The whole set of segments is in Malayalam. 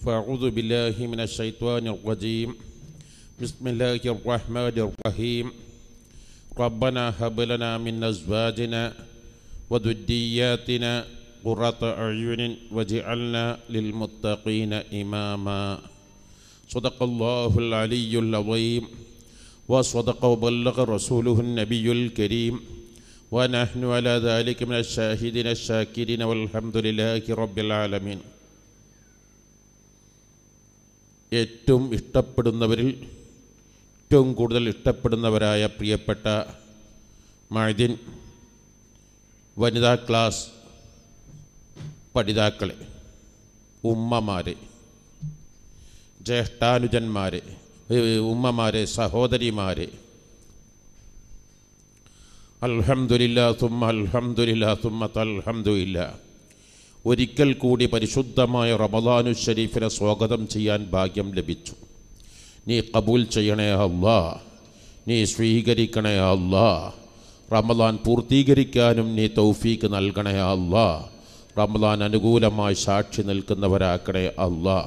فأعوذ بالله من الشيطان الرجيم. بسم الله الرحمن الرحيم. ربنا هب لنا من أزواجنا وذرياتنا قرة أعين واجعلنا للمتقين إماما. صدق الله العلي العظيم. وصدق وبلغ رسوله النبي الكريم. ونحن على ذلك من الشاهدين الشاكرين والحمد لله رب العالمين. ഏറ്റവും ഇഷ്ടപ്പെടുന്നവരിൽ ഏറ്റവും കൂടുതൽ ഇഷ്ടപ്പെടുന്നവരായ പ്രിയപ്പെട്ട മഴദിൻ വനിതാ ക്ലാസ് പഠിതാക്കളെ ഉമ്മമാരെ ജ്യേഷ്ഠാനുജന്മാരെ ഉമ്മമാരെ സഹോദരിമാരെ. അൽഹംദുലില്ലാ തുമ്മ അൽഹംദുലില്ലാ തുമ്മ അൽഹംദുലില്ലാ ഒരിക്കൽ കൂടി പരിശുദ്ധമായ റമദാനു ഷരീഫിനെ സ്വാഗതം ചെയ്യാൻ ഭാഗ്യം ലഭിച്ചു. നീ കബൂൽ ചെയ്യണേ അല്ലാ നീ സ്വീകരിക്കണേ അല്ലാ റമദാൻ പൂർത്തീകരിക്കാനും നീ തൗഫീക്ക് നൽകണേ അല്ലാ റമദാൻ അനുകൂലമായി സാക്ഷി നിൽക്കുന്നവരാക്കണേ അല്ലാ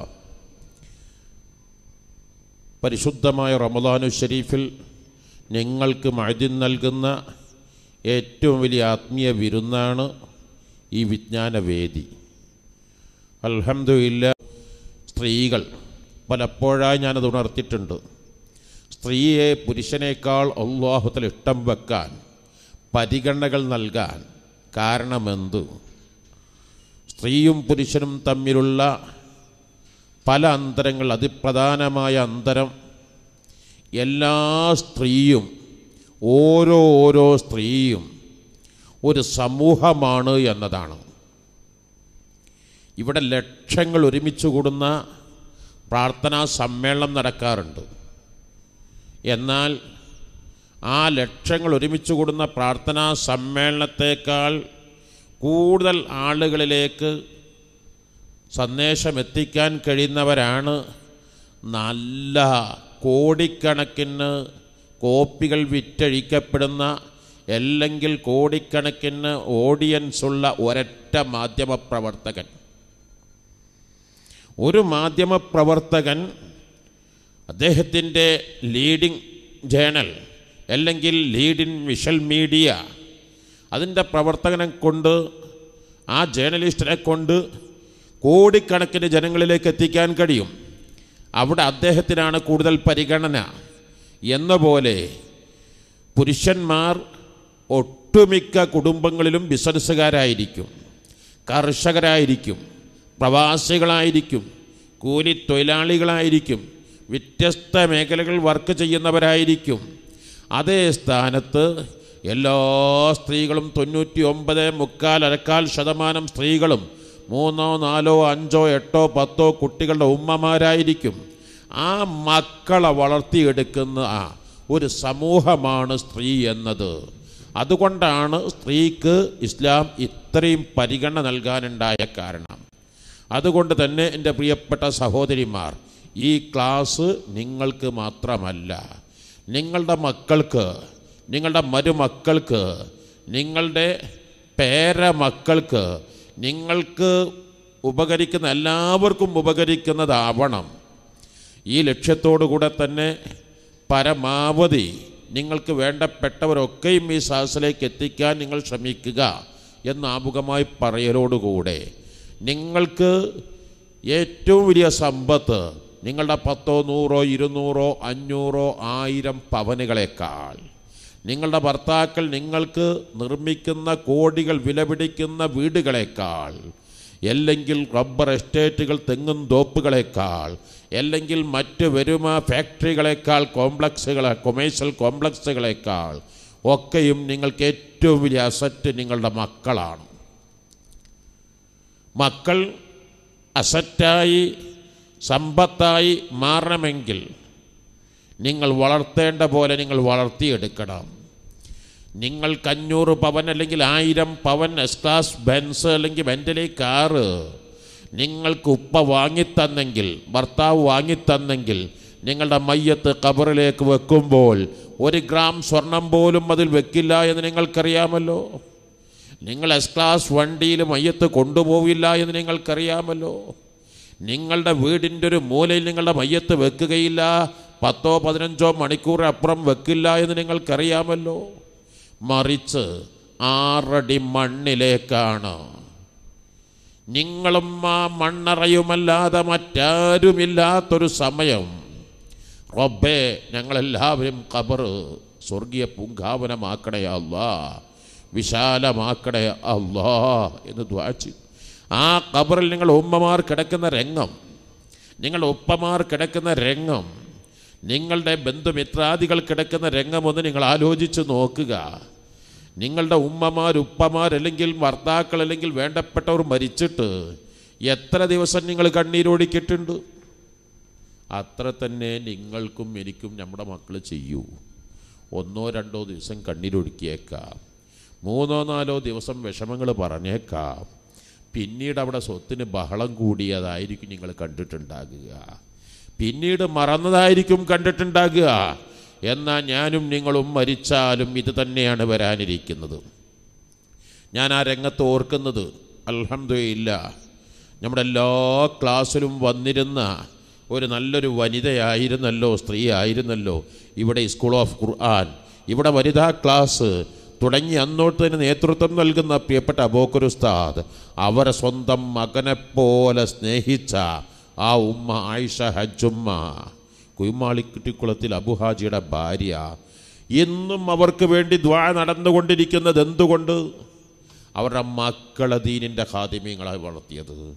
പരിശുദ്ധമായ റമദാനു ഷരീഫിൽ നിങ്ങൾക്ക് മഴ നൽകുന്ന ഏറ്റവും വലിയ ആത്മീയ വിരുന്നാണ് ഈ വിജ്ഞാനവേദി. അലഹമില്ല സ്ത്രീകൾ പലപ്പോഴായി ഞാനത് ഉണർത്തിയിട്ടുണ്ട്. സ്ത്രീയെ പുരുഷനേക്കാൾ അള്ളാഹുത്തിൽ ഇഷ്ടം വെക്കാൻ പരിഗണനകൾ നൽകാൻ കാരണമെന്ത്? സ്ത്രീയും പുരുഷനും തമ്മിലുള്ള പല അന്തരങ്ങൾ അതിപ്രധാനമായ അന്തരം എല്ലാ സ്ത്രീയും ഓരോ ഓരോ സ്ത്രീയും ഒരു സമൂഹമാണ് എന്നതാണ്. ഇവിടെ ലക്ഷങ്ങൾ ഒരുമിച്ച് കൂടുന്ന പ്രാർത്ഥനാ സമ്മേളനം നടക്കാറുണ്ട്. എന്നാൽ ആ ലക്ഷങ്ങൾ ഒരുമിച്ച് കൂടുന്ന പ്രാർത്ഥനാ സമ്മേളനത്തേക്കാൾ കൂടുതൽ ആളുകളിലേക്ക് സന്ദേശം എത്തിക്കാൻ കഴിയുന്നവരാണ് നല്ല കോടിക്കണക്കിന് കോപ്പികൾ വിറ്റഴിക്കപ്പെടുന്ന അല്ലെങ്കിൽ കോടിക്കണക്കിന് ഓഡിയൻസ് ഉള്ള ഒരൊറ്റ മാധ്യമപ്രവർത്തകൻ. ഒരു മാധ്യമപ്രവർത്തകൻ അദ്ദേഹത്തിന്റെ ലീഡിംഗ് ജേണൽ അല്ലെങ്കിൽ ലീഡിങ് വിഷൽ മീഡിയ അതിന്റെ പ്രവർത്തകനെ കൊണ്ട് ആ ജേർണലിസ്റ്റിനെ കൊണ്ട് കോടിക്കണക്കിന് ജനങ്ങളിലേക്ക് എത്തിക്കാൻ കഴിയും. അവിടെ അദ്ദേഹത്തിനാണ് കൂടുതൽ പരിഗണന. എന്ന പോലെ പുരുഷന്മാർ ഒട്ടുമിക്ക കുടുംബങ്ങളിലും ബിസിനസ്സുകാരായിരിക്കും. കർഷകരായിരിക്കും. പ്രവാസികളായിരിക്കും. കൂലിത്തൊഴിലാളികളായിരിക്കും. വ്യത്യസ്ത മേഖലകൾ വർക്ക് ചെയ്യുന്നവരായിരിക്കും. അതേ സ്ഥാനത്ത് എല്ലാ സ്ത്രീകളും തൊണ്ണൂറ്റി ഒമ്പത് മുക്കാൽ അരക്കാൽ ശതമാനം സ്ത്രീകളും മൂന്നോ നാലോ അഞ്ചോ എട്ടോ പത്തോ കുട്ടികളുടെ ഉമ്മമാരായിരിക്കും. ആ മക്കളെ വളർത്തിയെടുക്കുന്ന ആ ഒരു സമൂഹമാണ് സ്ത്രീ എന്നത്. അതുകൊണ്ടാണ് സ്ത്രീക്ക് ഇസ്ലാം ഇത്രയും പരിഗണന നൽകാനുണ്ടായ കാരണം. അതുകൊണ്ട് തന്നെ എന്റെ പ്രിയപ്പെട്ട സഹോദരിമാർ ഈ ക്ലാസ് നിങ്ങൾക്ക് മാത്രമല്ല നിങ്ങളുടെ മക്കൾക്ക് നിങ്ങളുടെ മരുമക്കൾക്ക് നിങ്ങളുടെ പേരമക്കൾക്ക് നിങ്ങൾക്ക് ഉപകരിക്കുന്ന എല്ലാവർക്കും ഉപകരിക്കുന്നതാവണം. ഈ ലക്ഷ്യത്തോടു കൂടെ തന്നെ പരമാവധി നിങ്ങൾക്ക് വേണ്ടപ്പെട്ടവരൊക്കെയും ഈ സാഹസിലേക്ക് എത്തിക്കാൻ നിങ്ങൾ ശ്രമിക്കുക എന്ന് ആമുഖമായി പറയലോടുകൂടെ. നിങ്ങൾക്ക് ഏറ്റവും വലിയ സമ്പത്ത് നിങ്ങളുടെ പത്തോ നൂറോ ഇരുന്നൂറോ അഞ്ഞൂറോ ആയിരം പവനുകളേക്കാൾ. നിങ്ങളുടെ ഭർത്താക്കൾ നിങ്ങൾക്ക് നിർമ്മിക്കുന്ന കോടികൾ വിലപിടിക്കുന്ന വീടുകളേക്കാൾ. അല്ലെങ്കിൽ റബ്ബർ എസ്റ്റേറ്റുകൾ തെങ്ങും തോപ്പുകളേക്കാൾ. അല്ലെങ്കിൽ മറ്റ് വരുമ ഫാക്ടറികളെക്കാൾ കോംപ്ലക്സുകളെ കൊമേഴ്ഷ്യൽ കോംപ്ലക്സുകളേക്കാൾ ഒക്കെയും നിങ്ങൾക്ക് ഏറ്റവും വലിയ അസറ്റ് നിങ്ങളുടെ മക്കളാണ്. മക്കൾ അസറ്റായി സമ്പത്തായി മാറണമെങ്കിൽ നിങ്ങൾ വളർത്തേണ്ട പോലെ നിങ്ങൾ വളർത്തിയെടുക്കണം. നിങ്ങൾക്ക് അഞ്ഞൂറ് പവൻ അല്ലെങ്കിൽ ആയിരം പവൻ എസ് ക്ലാസ് ബെൻസ് അല്ലെങ്കിൽ വെന്റലി കാറ് നിങ്ങൾക്ക് ഉപ്പ വാങ്ങിത്തന്നെങ്കിൽ ഭർത്താവ് വാങ്ങിത്തന്നെങ്കിൽ നിങ്ങളുടെ മയ്യത്ത് കബറിലേക്ക് വെക്കുമ്പോൾ ഒരു ഗ്രാം സ്വർണം പോലും അതിൽ വെക്കില്ല എന്ന് നിങ്ങൾക്കറിയാമല്ലോ? നിങ്ങൾ എസ് ക്ലാസ് വണ്ടിയിൽ മയ്യത്ത് കൊണ്ടുപോവില്ല എന്ന് നിങ്ങൾക്കറിയാമല്ലോ? നിങ്ങളുടെ വീടിന്റെ ഒരു മൂലയിൽ നിങ്ങളുടെ മയ്യത്ത് വെക്കുകയില്ല പത്തോ പതിനഞ്ചോ മണിക്കൂർ അപ്പുറം വെക്കില്ല എന്ന് നിങ്ങൾക്കറിയാമല്ലോ? മറിച്ച് ആറടി മണ്ണിലേക്കാണ്. നിങ്ങളും ആ മണ്ണറയുമല്ലാതെ മറ്റാരുമില്ലാത്തൊരു സമയം. റബ്ബേ ഞങ്ങളെല്ലാവരും ഖബർ സ്വർഗീയ പൂങ്കാവനമാക്കണേ അല്ലാ വിശാലമാക്കണേ അല്ലാ എന്ന് ദ്വാച്ചു ആ ഖബറിൽ നിങ്ങൾ ഉമ്മമാർ കിടക്കുന്ന രംഗം നിങ്ങൾ ഉപ്പമാർ കിടക്കുന്ന രംഗം നിങ്ങളുടെ ബന്ധുമിത്രാദികൾ കിടക്കുന്ന രംഗമൊന്ന് നിങ്ങൾ ആലോചിച്ച് നോക്കുക. നിങ്ങളുടെ ഉമ്മമാർ ഉപ്പമാർ അല്ലെങ്കിൽ ഭർത്താക്കൾ അല്ലെങ്കിൽ വേണ്ടപ്പെട്ടവർ മരിച്ചിട്ട് എത്ര ദിവസം നിങ്ങൾ കണ്ണീരോടിക്കിട്ടുണ്ട് അത്ര തന്നെ നിങ്ങൾക്കും എനിക്കും നമ്മുടെ മക്കൾ ചെയ്യൂ. ഒന്നോ രണ്ടോ ദിവസം കണ്ണീരൊടുക്കിയേക്കാം മൂന്നോ നാലോ ദിവസം വിഷമങ്ങൾ പറഞ്ഞേക്കാം. പിന്നീട് അവിടെ സ്വത്തിന് ബഹളം കൂടിയതായിരിക്കും നിങ്ങൾ കണ്ടിട്ടുണ്ടാകുക. പിന്നീട് മറന്നതായിരിക്കും കണ്ടിട്ടുണ്ടാകുക. എന്നാൽ ഞാനും നിങ്ങളും മരിച്ചാലും ഇത് തന്നെയാണ് വരാനിരിക്കുന്നത്. ഞാൻ ആ രംഗത്ത് ഓർക്കുന്നത് അലഹമില്ല നമ്മുടെ എല്ലാ ക്ലാസ്സിലും വന്നിരുന്ന ഒരു നല്ലൊരു വനിതയായിരുന്നല്ലോ സ്ത്രീ ആയിരുന്നല്ലോ ഇവിടെ സ്കൂൾ ഓഫ് ഖുർആൻ ഇവിടെ വനിതാ ക്ലാസ് തുടങ്ങി അന്നോട്ട് തന്നെ നേതൃത്വം നൽകുന്ന പ്രിയപ്പെട്ട അബോക്കർ ഉസ്താദ് അവരെ സ്വന്തം മകനെപ്പോലെ സ്നേഹിച്ച ആ ഉമ്മ ആയിഷ ഹജ്ജുമ്മ. കുയ്മാളിക്കുട്ടിക്കുളത്തിൽ അബുഹാജിയുടെ ഭാര്യ എന്നും അവർക്ക് വേണ്ടി ദ്വാ നടന്നുകൊണ്ടിരിക്കുന്നത് എന്തുകൊണ്ട്? അവരുടെ മക്കളെ ദീനിന്റെ ഹാദിമ്യങ്ങളായി വളർത്തിയത്.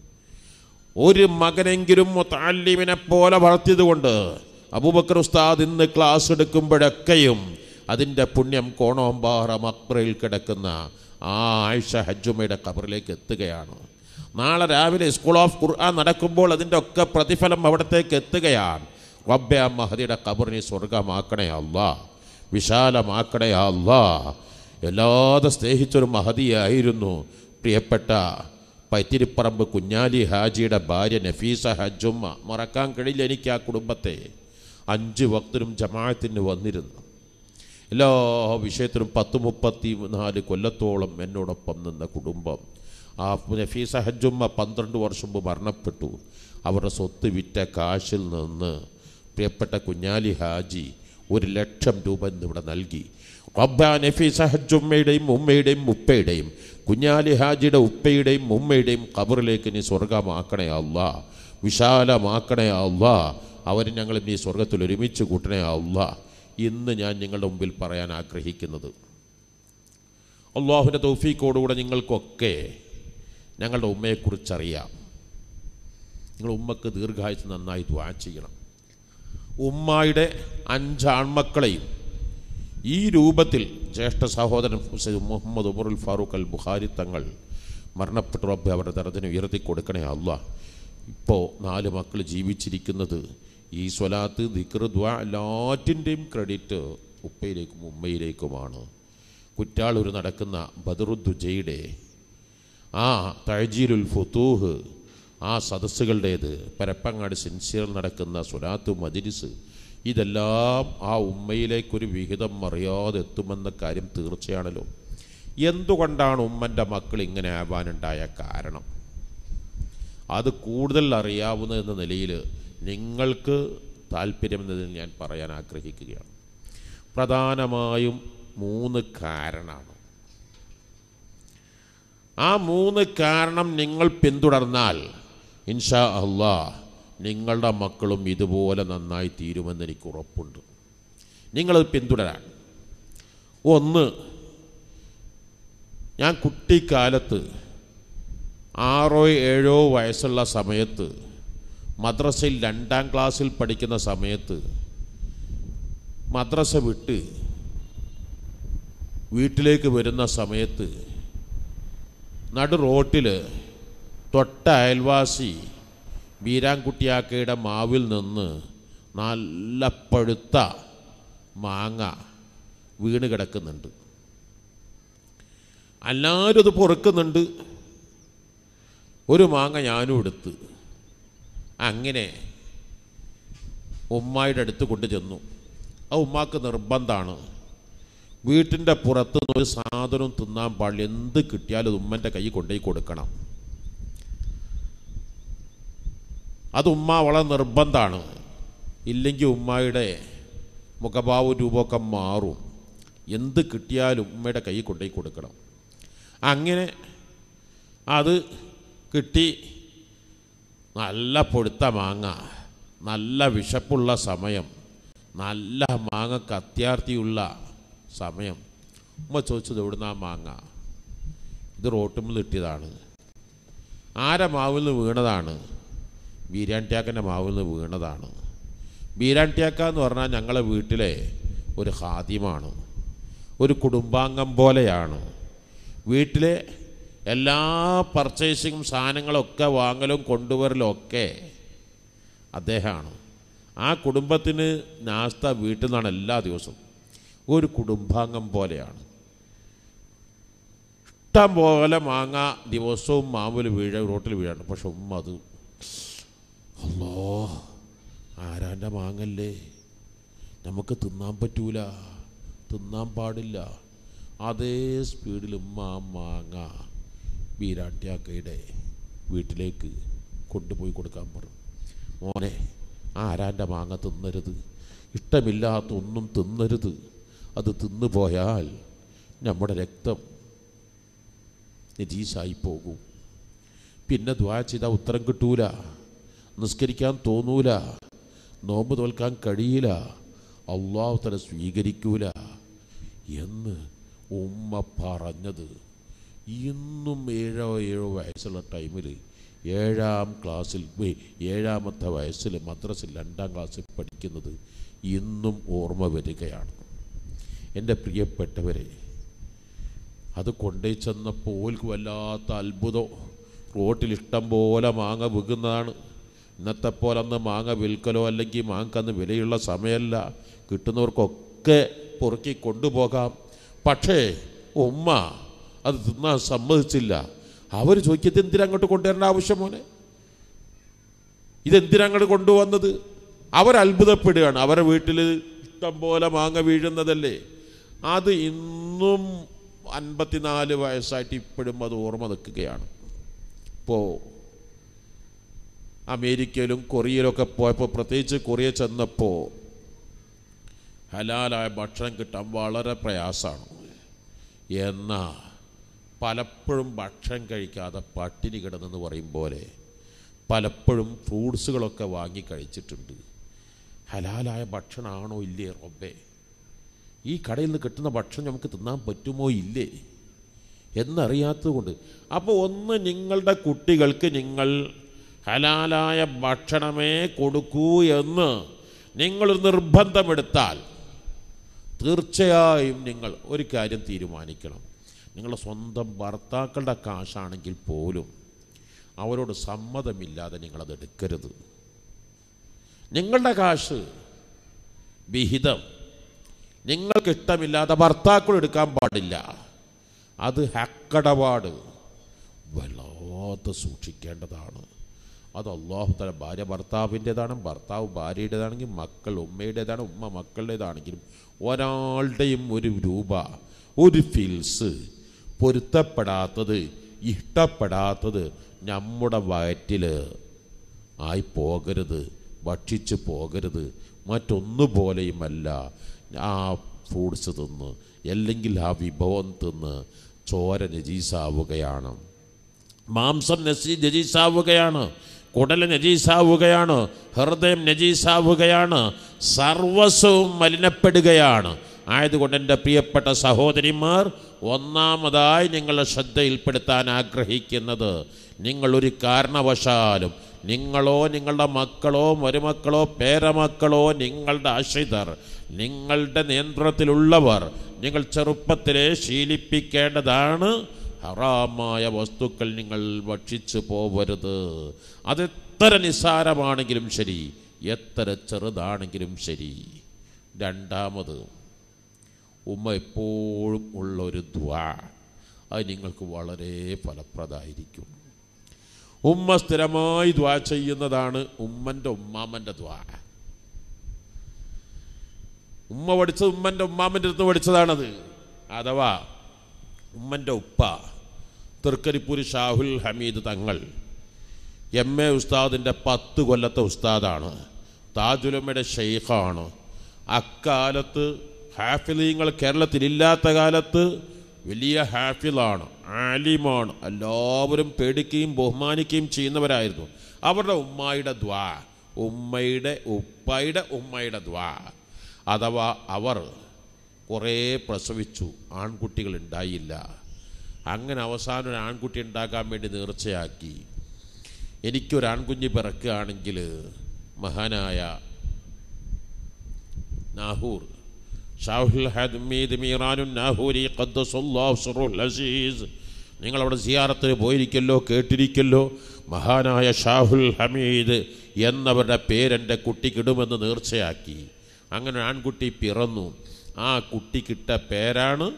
ഒരു മകനെങ്കിലും താലിമിനെ പോലെ വളർത്തിയതുകൊണ്ട് അബൂബക്കർ ഉസ്താദ് ഇന്ന് ക്ലാസ് എടുക്കുമ്പോഴൊക്കെയും അതിന്റെ പുണ്യം കോണോമ്പാറ മക്ബറയിൽ കിടക്കുന്ന ആ ആയിഷ ഹജ്ജുമയുടെ കബറിലേക്ക് എത്തുകയാണ്. നാളെ രാവിലെ സ്കൂൾ ഓഫ് ഖുർആൻ നടക്കുമ്പോൾ അതിന്റെ ഒക്കെ പ്രതിഫലം അവിടത്തേക്ക് എത്തുകയാണ്. റബ്ബെ ആ മഹദിയുടെ കബറിനെ സ്വർഗമാക്കണേ അല്ലാ. വിശാലമാക്കണേ അല്ലാ. എല്ലാതെ സ്നേഹിച്ചൊരു മഹതിയായിരുന്നു പ്രിയപ്പെട്ട പൈത്തിരിപ്പറമ്പ് കുഞ്ഞാലി ഹാജിയുടെ ഭാര്യ നഫീസ ഹജ്ജുമ്മ. മറക്കാൻ കഴിയില്ല എനിക്ക് ആ കുടുംബത്തെ. അഞ്ച് വക്തിനും ജമാഅത്തിന് വന്നിരുന്നു. എല്ലാ വിഷയത്തിലും പത്ത് മുപ്പത്തി നാല് കൊല്ലത്തോളം എന്നോടൊപ്പം നിന്ന കുടുംബം. ആ നഫീസ ഹജ്ജുമ്മ പന്ത്രണ്ട് വർഷം മുമ്പ് മരണപ്പെട്ടു. അവരുടെ സ്വത്ത് വിറ്റ കാശിൽ നിന്ന് പ്രിയപ്പെട്ട കുഞ്ഞാലി ഹാജി ഒരു ലക്ഷം രൂപ ഇന്നിവിടെ നൽകി. റബ്ബ നഫീസ് ഹജ്ജുമ്മയുടെയും ഉമ്മയുടെയും ഉപ്പയുടെയും കുഞ്ഞാലി ഹാജിയുടെ ഉപ്പയുടെയും ഉമ്മയുടെയും കബറിലേക്ക് നീ സ്വർഗമാക്കണേ അല്ല വിശാലമാക്കണേ അല്ല അവർ ഞങ്ങൾ നീ സ്വർഗത്തിൽ ഒരുമിച്ച് കൂട്ടണേ അല്ല ഇന്ന് ഞാൻ നിങ്ങളുടെ മുമ്പിൽ പറയാൻ ആഗ്രഹിക്കുന്നത് അള്ളാഹുവിന്റെ തൗഫീക്കോടുകൂടെ നിങ്ങൾക്കൊക്കെ ഞങ്ങളുടെ ഉമ്മയെക്കുറിച്ചറിയാം. നിങ്ങളുടെ ഉമ്മക്ക് ദീർഘായുസ് നന്നായി ദ്വാ ചെയ്യണം. ഉമ്മായുടെ അഞ്ചാൺമക്കളെയും ഈ രൂപത്തിൽ ജ്യേഷ്ഠ സഹോദരൻ ഹുസൈൻ മുഹമ്മദ് ഉമറുൽ ഫാറൂഖ് അൽ ബുഹാരി തങ്ങൾ മരണപ്പെട്ട റബ്ബ് അവരുടെ തരത്തിന് ഉയർത്തി കൊടുക്കണേ അല്ല ഇപ്പോൾ നാല് മക്കൾ ജീവിച്ചിരിക്കുന്നത് ഈ സ്വലാത്ത് ദിക്ർ ദുആ എല്ലാറ്റിന്റെയും ക്രെഡിറ്റ് ഉപ്പയിലേക്കും ഉമ്മയിലേക്കുമാണ്. കുറ്റാളൂർ നടക്കുന്ന ബദറുദ്ദുജയുടെ ആ തഴജീലുൽ ഫുത്തൂഹ് ആ സദസ്സുകളുടേത് പരപ്പങ്ങാട് സിൻസിയർ നടക്കുന്ന സുനാത്തു മജിലിസ് ഇതെല്ലാം ആ ഉമ്മയിലേക്കൊരു വിഹിതം അറിയാതെ എത്തുമെന്ന കാര്യം തീർച്ചയാണല്ലോ. എന്തുകൊണ്ടാണ് ഉമ്മന്റെ മക്കൾ ഇങ്ങനെ ആവാനുണ്ടായ കാരണം? അത് കൂടുതൽ അറിയാവുന്ന എന്ന നിലയിൽ നിങ്ങൾക്ക് താല്പര്യമെന്നതിൽ ഞാൻ പറയാൻ ആഗ്രഹിക്കുകയാണ്. പ്രധാനമായും മൂന്ന് കാരണമാണ്. ആ മൂന്ന് കാരണം നിങ്ങൾ പിന്തുടർന്നാൽ ഇൻഷാ അള്ളാ നിങ്ങളുടെ മക്കളും ഇതുപോലെ നന്നായി തീരുമെന്ന് എനിക്ക് ഉറപ്പുണ്ട്. നിങ്ങളത് പിന്തുടരാൻ. ഒന്ന് ഞാൻ കുട്ടിക്കാലത്ത് ആറോ ഏഴോ വയസ്സുള്ള സമയത്ത് മദ്രസയിൽ രണ്ടാം ക്ലാസ്സിൽ പഠിക്കുന്ന സമയത്ത് മദ്രസ വിട്ട് വീട്ടിലേക്ക് വരുന്ന സമയത്ത് നടു റോട്ടിൽ തൊട്ട അയൽവാസി വീരാൻകുട്ടിയാക്കയുടെ മാവിൽ നിന്ന് നല്ല പഴുത്ത മാങ്ങ വീണ് കിടക്കുന്നുണ്ട്. എല്ലാവരും അത് പൊറുക്കുന്നുണ്ട്. ഒരു മാങ്ങ ഞാനും എടുത്ത് അങ്ങനെ ഉമ്മായുടെ അടുത്ത് കൊണ്ടു ചെന്നു. ആ ഉമ്മാക്ക് നിർബന്ധമാണ് വീട്ടിന്റെ പുറത്തുനിന്ന് ഒരു സാധനം തിന്നാൻ പാടില്ല. എന്ത് കിട്ടിയാലും ഉമ്മന്റെ കൈ കൊണ്ടുപോയി കൊടുക്കണം. അത് ഉമ്മ വളരെ നിർബന്ധമാണ് ഇല്ലെങ്കിൽ ഉമ്മയുടെ മുഖഭാവ രൂപമൊക്കെ മാറും. എന്ത് കിട്ടിയാലും ഉമ്മയുടെ കൈ കൊണ്ടുപോയി കൊടുക്കണം. അങ്ങനെ അത് കിട്ടി. നല്ല പൊടുത്ത മാങ്ങ നല്ല വിശപ്പുള്ള സമയം നല്ല മാങ്ങക്ക് അത്യാർത്ഥിയുള്ള സമയം. ഉമ്മ ചോദിച്ചത് എവിടുന്ന മാങ്ങ? ഇത് റോട്ടുമ്പിൽ കിട്ടിയതാണ് ആരെ മാവിൽ നിന്ന് വീണതാണ്? ബീരാൻട്യാക്കന്റെ മാവിൽ വീണതാണ്. ബീരാൻട്യാക്ക എന്ന് പറഞ്ഞാൽ ഞങ്ങളെ വീട്ടിലെ ഒരു ഹാദ്യമാണ് ഒരു കുടുംബാംഗം പോലെയാണ്. വീട്ടിലെ എല്ലാ പർച്ചേസിങ്ങും സാധനങ്ങളൊക്കെ വാങ്ങലും കൊണ്ടുവരലും ഒക്കെ അദ്ദേഹമാണ്. ആ കുടുംബത്തിന് നാസ്ത വീട്ടിൽ നിന്നാണ് എല്ലാ ദിവസവും. ഒരു കുടുംബാംഗം പോലെയാണ്. ഇഷ്ടം പോലെ മാങ്ങ ദിവസവും മാമൂൽ വീഴ റോട്ടിൽ വീഴാണ് പക്ഷെ ഉമ്മ അത് അല്ലോ ആരാന്റെ മാങ്ങല്ലേ? നമുക്ക് തിന്നാൻ പറ്റൂല തിന്നാൻ പാടില്ല. അതേ സ്പീഡിൽ ആ മാങ്ങ ബീരാട്ടിയാക്കയുടെ വീട്ടിലേക്ക് കൊണ്ടുപോയി കൊടുക്കാൻ പറഞ്ഞു മോനെ ആരാന്റെ മാങ്ങ തിന്നരുത്? ഇഷ്ടമില്ലാത്ത ഒന്നും തിന്നരുത്. അത് തിന്നു പോയാൽ നമ്മുടെ രക്തം നജീസായി പോകും. പിന്നെ ദ്വാ ചെയ്താൽ ഉത്തരം കിട്ടൂല. നിസ്കരിക്കാൻ തോന്നൂല. നോമ്പ് തോൽക്കാൻ കഴിയില്ല. അള്ളാഹു തല സ്വീകരിക്കൂല. എന്ന് ഉമ്മ പറഞ്ഞത്. ഇന്നും ഏഴോ ഏഴോ വയസ്സുള്ള ടൈമിൽ ഏഴാം ക്ലാസ്സിൽ ഏഴാമത്തെ വയസ്സിൽ മദ്രസിൽ രണ്ടാം ക്ലാസ്സിൽ പഠിക്കുന്നത് ഇന്നും ഓർമ്മ വരികയാണ്. എന്റെ പ്രിയപ്പെട്ടവരെ അത് കൊണ്ടേ ചെന്നപ്പോൾ വല്ലാത്ത അത്ഭുതം. റോട്ടിൽ ഇഷ്ടം പോലെ മാങ്ങ വിൽക്കുന്നതാണ് ഇന്നത്തെ പോലെ അന്ന് മാങ്ങ വിൽക്കലോ അല്ലെങ്കിൽ മാങ്ങക്കന്ന് വിലയുള്ള സമയമല്ല. കിട്ടുന്നവർക്കൊക്കെ പൊറുക്കി കൊണ്ടുപോകാം. പക്ഷേ ഉമ്മ അത് തിന്നാൻ സമ്മതിച്ചില്ല. അവർ ചോദിക്കത്തി എന്തിനാ അങ്ങോട്ട് കൊണ്ടുവരേണ്ട ആവശ്യം മോനെ? ഇതെന്തിനാ അങ്ങോട്ട് കൊണ്ടുവന്നത്? അവർ അത്ഭുതപ്പെടുകയാണ്. അവരുടെ വീട്ടിൽ ഇഷ്ടം പോലെ മാങ്ങ വീഴുന്നതല്ലേ? അത് ഇന്നും അൻപത്തിനാല് വയസ്സായിട്ട് ഇപ്പോഴും അത് ഓർമ്മ നിൽക്കുകയാണ്. ഇപ്പോൾ അമേരിക്കയിലും കൊറിയയിലൊക്കെ പോയപ്പോൾ പ്രത്യേകിച്ച് കൊറിയ ചെന്നപ്പോൾ ഹലാലായ ഭക്ഷണം കിട്ടാൻ വളരെ പ്രയാസമാണ് എന്നാൽ പലപ്പോഴും ഭക്ഷണം കഴിക്കാതെ പട്ടിണി കിടന്നെന്ന് പറയും പോലെ പലപ്പോഴും ഫ്രൂട്ട്സുകളൊക്കെ വാങ്ങി കഴിച്ചിട്ടുണ്ട്. ഹലാലായ ഭക്ഷണമാണോ ഇല്ലേ റൊബേ ഈ കടയിൽ നിന്ന് കിട്ടുന്ന ഭക്ഷണം നമുക്ക് തിന്നാൻ പറ്റുമോ ഇല്ലേ? എന്നറിയാത്തത് കൊണ്ട്. അപ്പോൾ ഒന്ന് നിങ്ങളുടെ കുട്ടികൾക്ക് നിങ്ങൾ ഹലാലായ ഭക്ഷണമേ കൊടുക്കൂ എന്ന് നിങ്ങൾ നിർബന്ധമെടുത്താൽ തീർച്ചയായും നിങ്ങൾ ഒരു കാര്യം തീരുമാനിക്കണം. നിങ്ങളുടെ സ്വന്തം ഭർത്താക്കളുടെ കാശാണെങ്കിൽ പോലും അവരോട് സമ്മതമില്ലാതെ നിങ്ങളത് എടുക്കരുത്. നിങ്ങളുടെ കാശ് വിഹിതം നിങ്ങൾക്ക് ഇഷ്ടമില്ലാതെ ഭർത്താക്കൾ എടുക്കാൻ പാടില്ല. അത് ഹക്കടപാട് വല്ലാതെ സൂക്ഷിക്കേണ്ടതാണ്. അത് അള്ളാഹു തല ഭാര്യ ഭർത്താവിന്റെതാണ് ഭർത്താവ് ഭാര്യയുടേതാണെങ്കിൽ മക്കൾ ഉമ്മയുടേതാണ് ഉമ്മ മക്കളുടേതാണെങ്കിലും ഒരാളുടെയും ഒരു രൂപ ഒരു ഫിൽസ് പൊരുത്തപ്പെടാത്തത് ഇഷ്ടപ്പെടാത്തത് നമ്മുടെ വയറ്റിൽ ആയി പോകരുത് ഭക്ഷിച്ച് പോകരുത്. മറ്റൊന്നുപോലെയുമല്ല ആ ഫ്രൂട്ട്സ് തിന്ന് അല്ലെങ്കിൽ ആ വിഭവം തിന്ന് ചോര നജീസാവുകയാണ്. മാംസം നജീസാവുകയാണ്. കുടൽ നജീസാവുകയാണ് ഹൃദയം നജീസാവുകയാണ് സർവസ്വവും മലിനപ്പെടുകയാണ്. ആയതുകൊണ്ട് എന്റെ പ്രിയപ്പെട്ട സഹോദരിമാർ ഒന്നാമതായി നിങ്ങളുടെ ശ്രദ്ധയിൽപ്പെടുത്താൻ ആഗ്രഹിക്കുന്നത് നിങ്ങളൊരു കാരണവശാലും നിങ്ങളോ നിങ്ങളുടെ മക്കളോ മരുമക്കളോ പേരമക്കളോ നിങ്ങളുടെ ആശ്രിതർ നിങ്ങളുടെ നിയന്ത്രണത്തിലുള്ളവർ നിങ്ങൾ ചെറുപ്പത്തിലെ ശീലിപ്പിക്കേണ്ടതാണ്. ഹറാമായ വസ്തുക്കൾ നിങ്ങൾ ഭക്ഷിച്ചു പോവരുത്. അതെത്ര നിസ്സാരമാണെങ്കിലും ശരി എത്ര ചെറുതാണെങ്കിലും ശരി. രണ്ടാമത് ഉമ്മ എപ്പോഴും ഉള്ള ഒരു ദ്വാ അത് നിങ്ങൾക്ക് വളരെ ഫലപ്രദമായിരിക്കും. ഉമ്മ സ്ഥിരമായി ദ്വാ ചെയ്യുന്നതാണ് ഉമ്മന്റെ ഉമ്മാമന്റെ ദ്വാ. ഉമ്മ പഠിച്ചത് ഉമ്മന്റെ ഉമ്മാമന്റെ അടുത്ത് പഠിച്ചതാണത്. അഥവാ ഉമ്മന്റെ ഉപ്പ തൃക്കരിപ്പൂർ ഷാഹുൽ ഹമീദ് തങ്ങൾ എം എ ഉസ്താദിന്റെ പത്ത് കൊല്ലത്തെ ഉസ്താദാണ്. താജുലമ്മയുടെ ഷെയ്ഖാണ്. അക്കാലത്ത് ഹാഫിലീങ്ങൾ കേരളത്തിലില്ലാത്ത കാലത്ത് വലിയ ഹാഫിലാണ് ആലിമാണ്. എല്ലാവരും പേടിക്കുകയും ബഹുമാനിക്കുകയും ചെയ്യുന്നവരായിരുന്നു. അവരുടെ ഉമ്മായിയുടെ ദ്വാ ഉമ്മയുടെ ഉപ്പയുടെ ഉമ്മയുടെ ദ്വാ. അഥവാ അവർ കുറേ പ്രസവിച്ചു ആൺകുട്ടികൾ ഉണ്ടായില്ല. അങ്ങനെ അവസാനം ഒരു ആൺകുട്ടി ഉണ്ടാക്കാൻ വേണ്ടി നേർച്ചയാക്കി. എനിക്കൊരു ആൺകുഞ്ഞ് പിറക്കുകയാണെങ്കിൽ മഹാനായ നാഹൂർ ഷാഹുൽ ഹദ്മീദ് അസീസ്. നിങ്ങൾ അവിടെ സിയാറത്തിന് പോയിരിക്കല്ലോ കേട്ടിരിക്കല്ലോ? മഹാനായ ഷാഹുൽ ഹമീദ് എന്നവരുടെ പേരെന്റെ കുട്ടിക്കിടുമെന്ന് നേർച്ചയാക്കി. അങ്ങനെ ആൺകുട്ടി പിറന്നു. ആ കുട്ടിക്കിട്ട പേരാണ്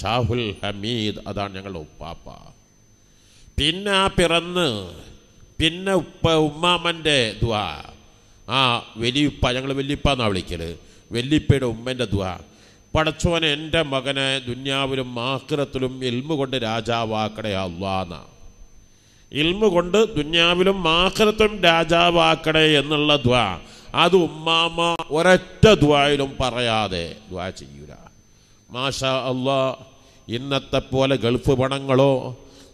ഷാഹുൽ ഹമീദ്. അതാണ് ഞങ്ങളുടെ ഉപ്പാപ്പ. പിന്നെ ആ പിറന്ന് പിന്നെ ഉപ്പ ഉമ്മാമന്റെ ദ്വാ ആ വലിയുപ്പ ഞങ്ങൾ വലിയപ്പ എന്നാണ് വിളിക്കൽ. വലിയപ്പയുടെ ഉമ്മന്റെ ദ്വാ പടച്ചോനെ എന്റെ മകനെ ദുന്യാവിലും മാഹിറത്തിലും ഇൽമു കൊണ്ട് രാജാവാക്കടേ അള്ളാന്ന. ഇൽമു കൊണ്ട് ദുന്യാവിലും ആഖിറത്തും രാജാവാക്കടേ എന്നുള്ള ദ്വാ അത് ഉമ്മാമ ഒരൊറ്റ ദ്വായിലും പറയാതെ ദ്വാ ചെയ്യൂല. മാഷ അള്ളാ ഇന്നത്തെ പോലെ ഗൾഫ് പണങ്ങളോ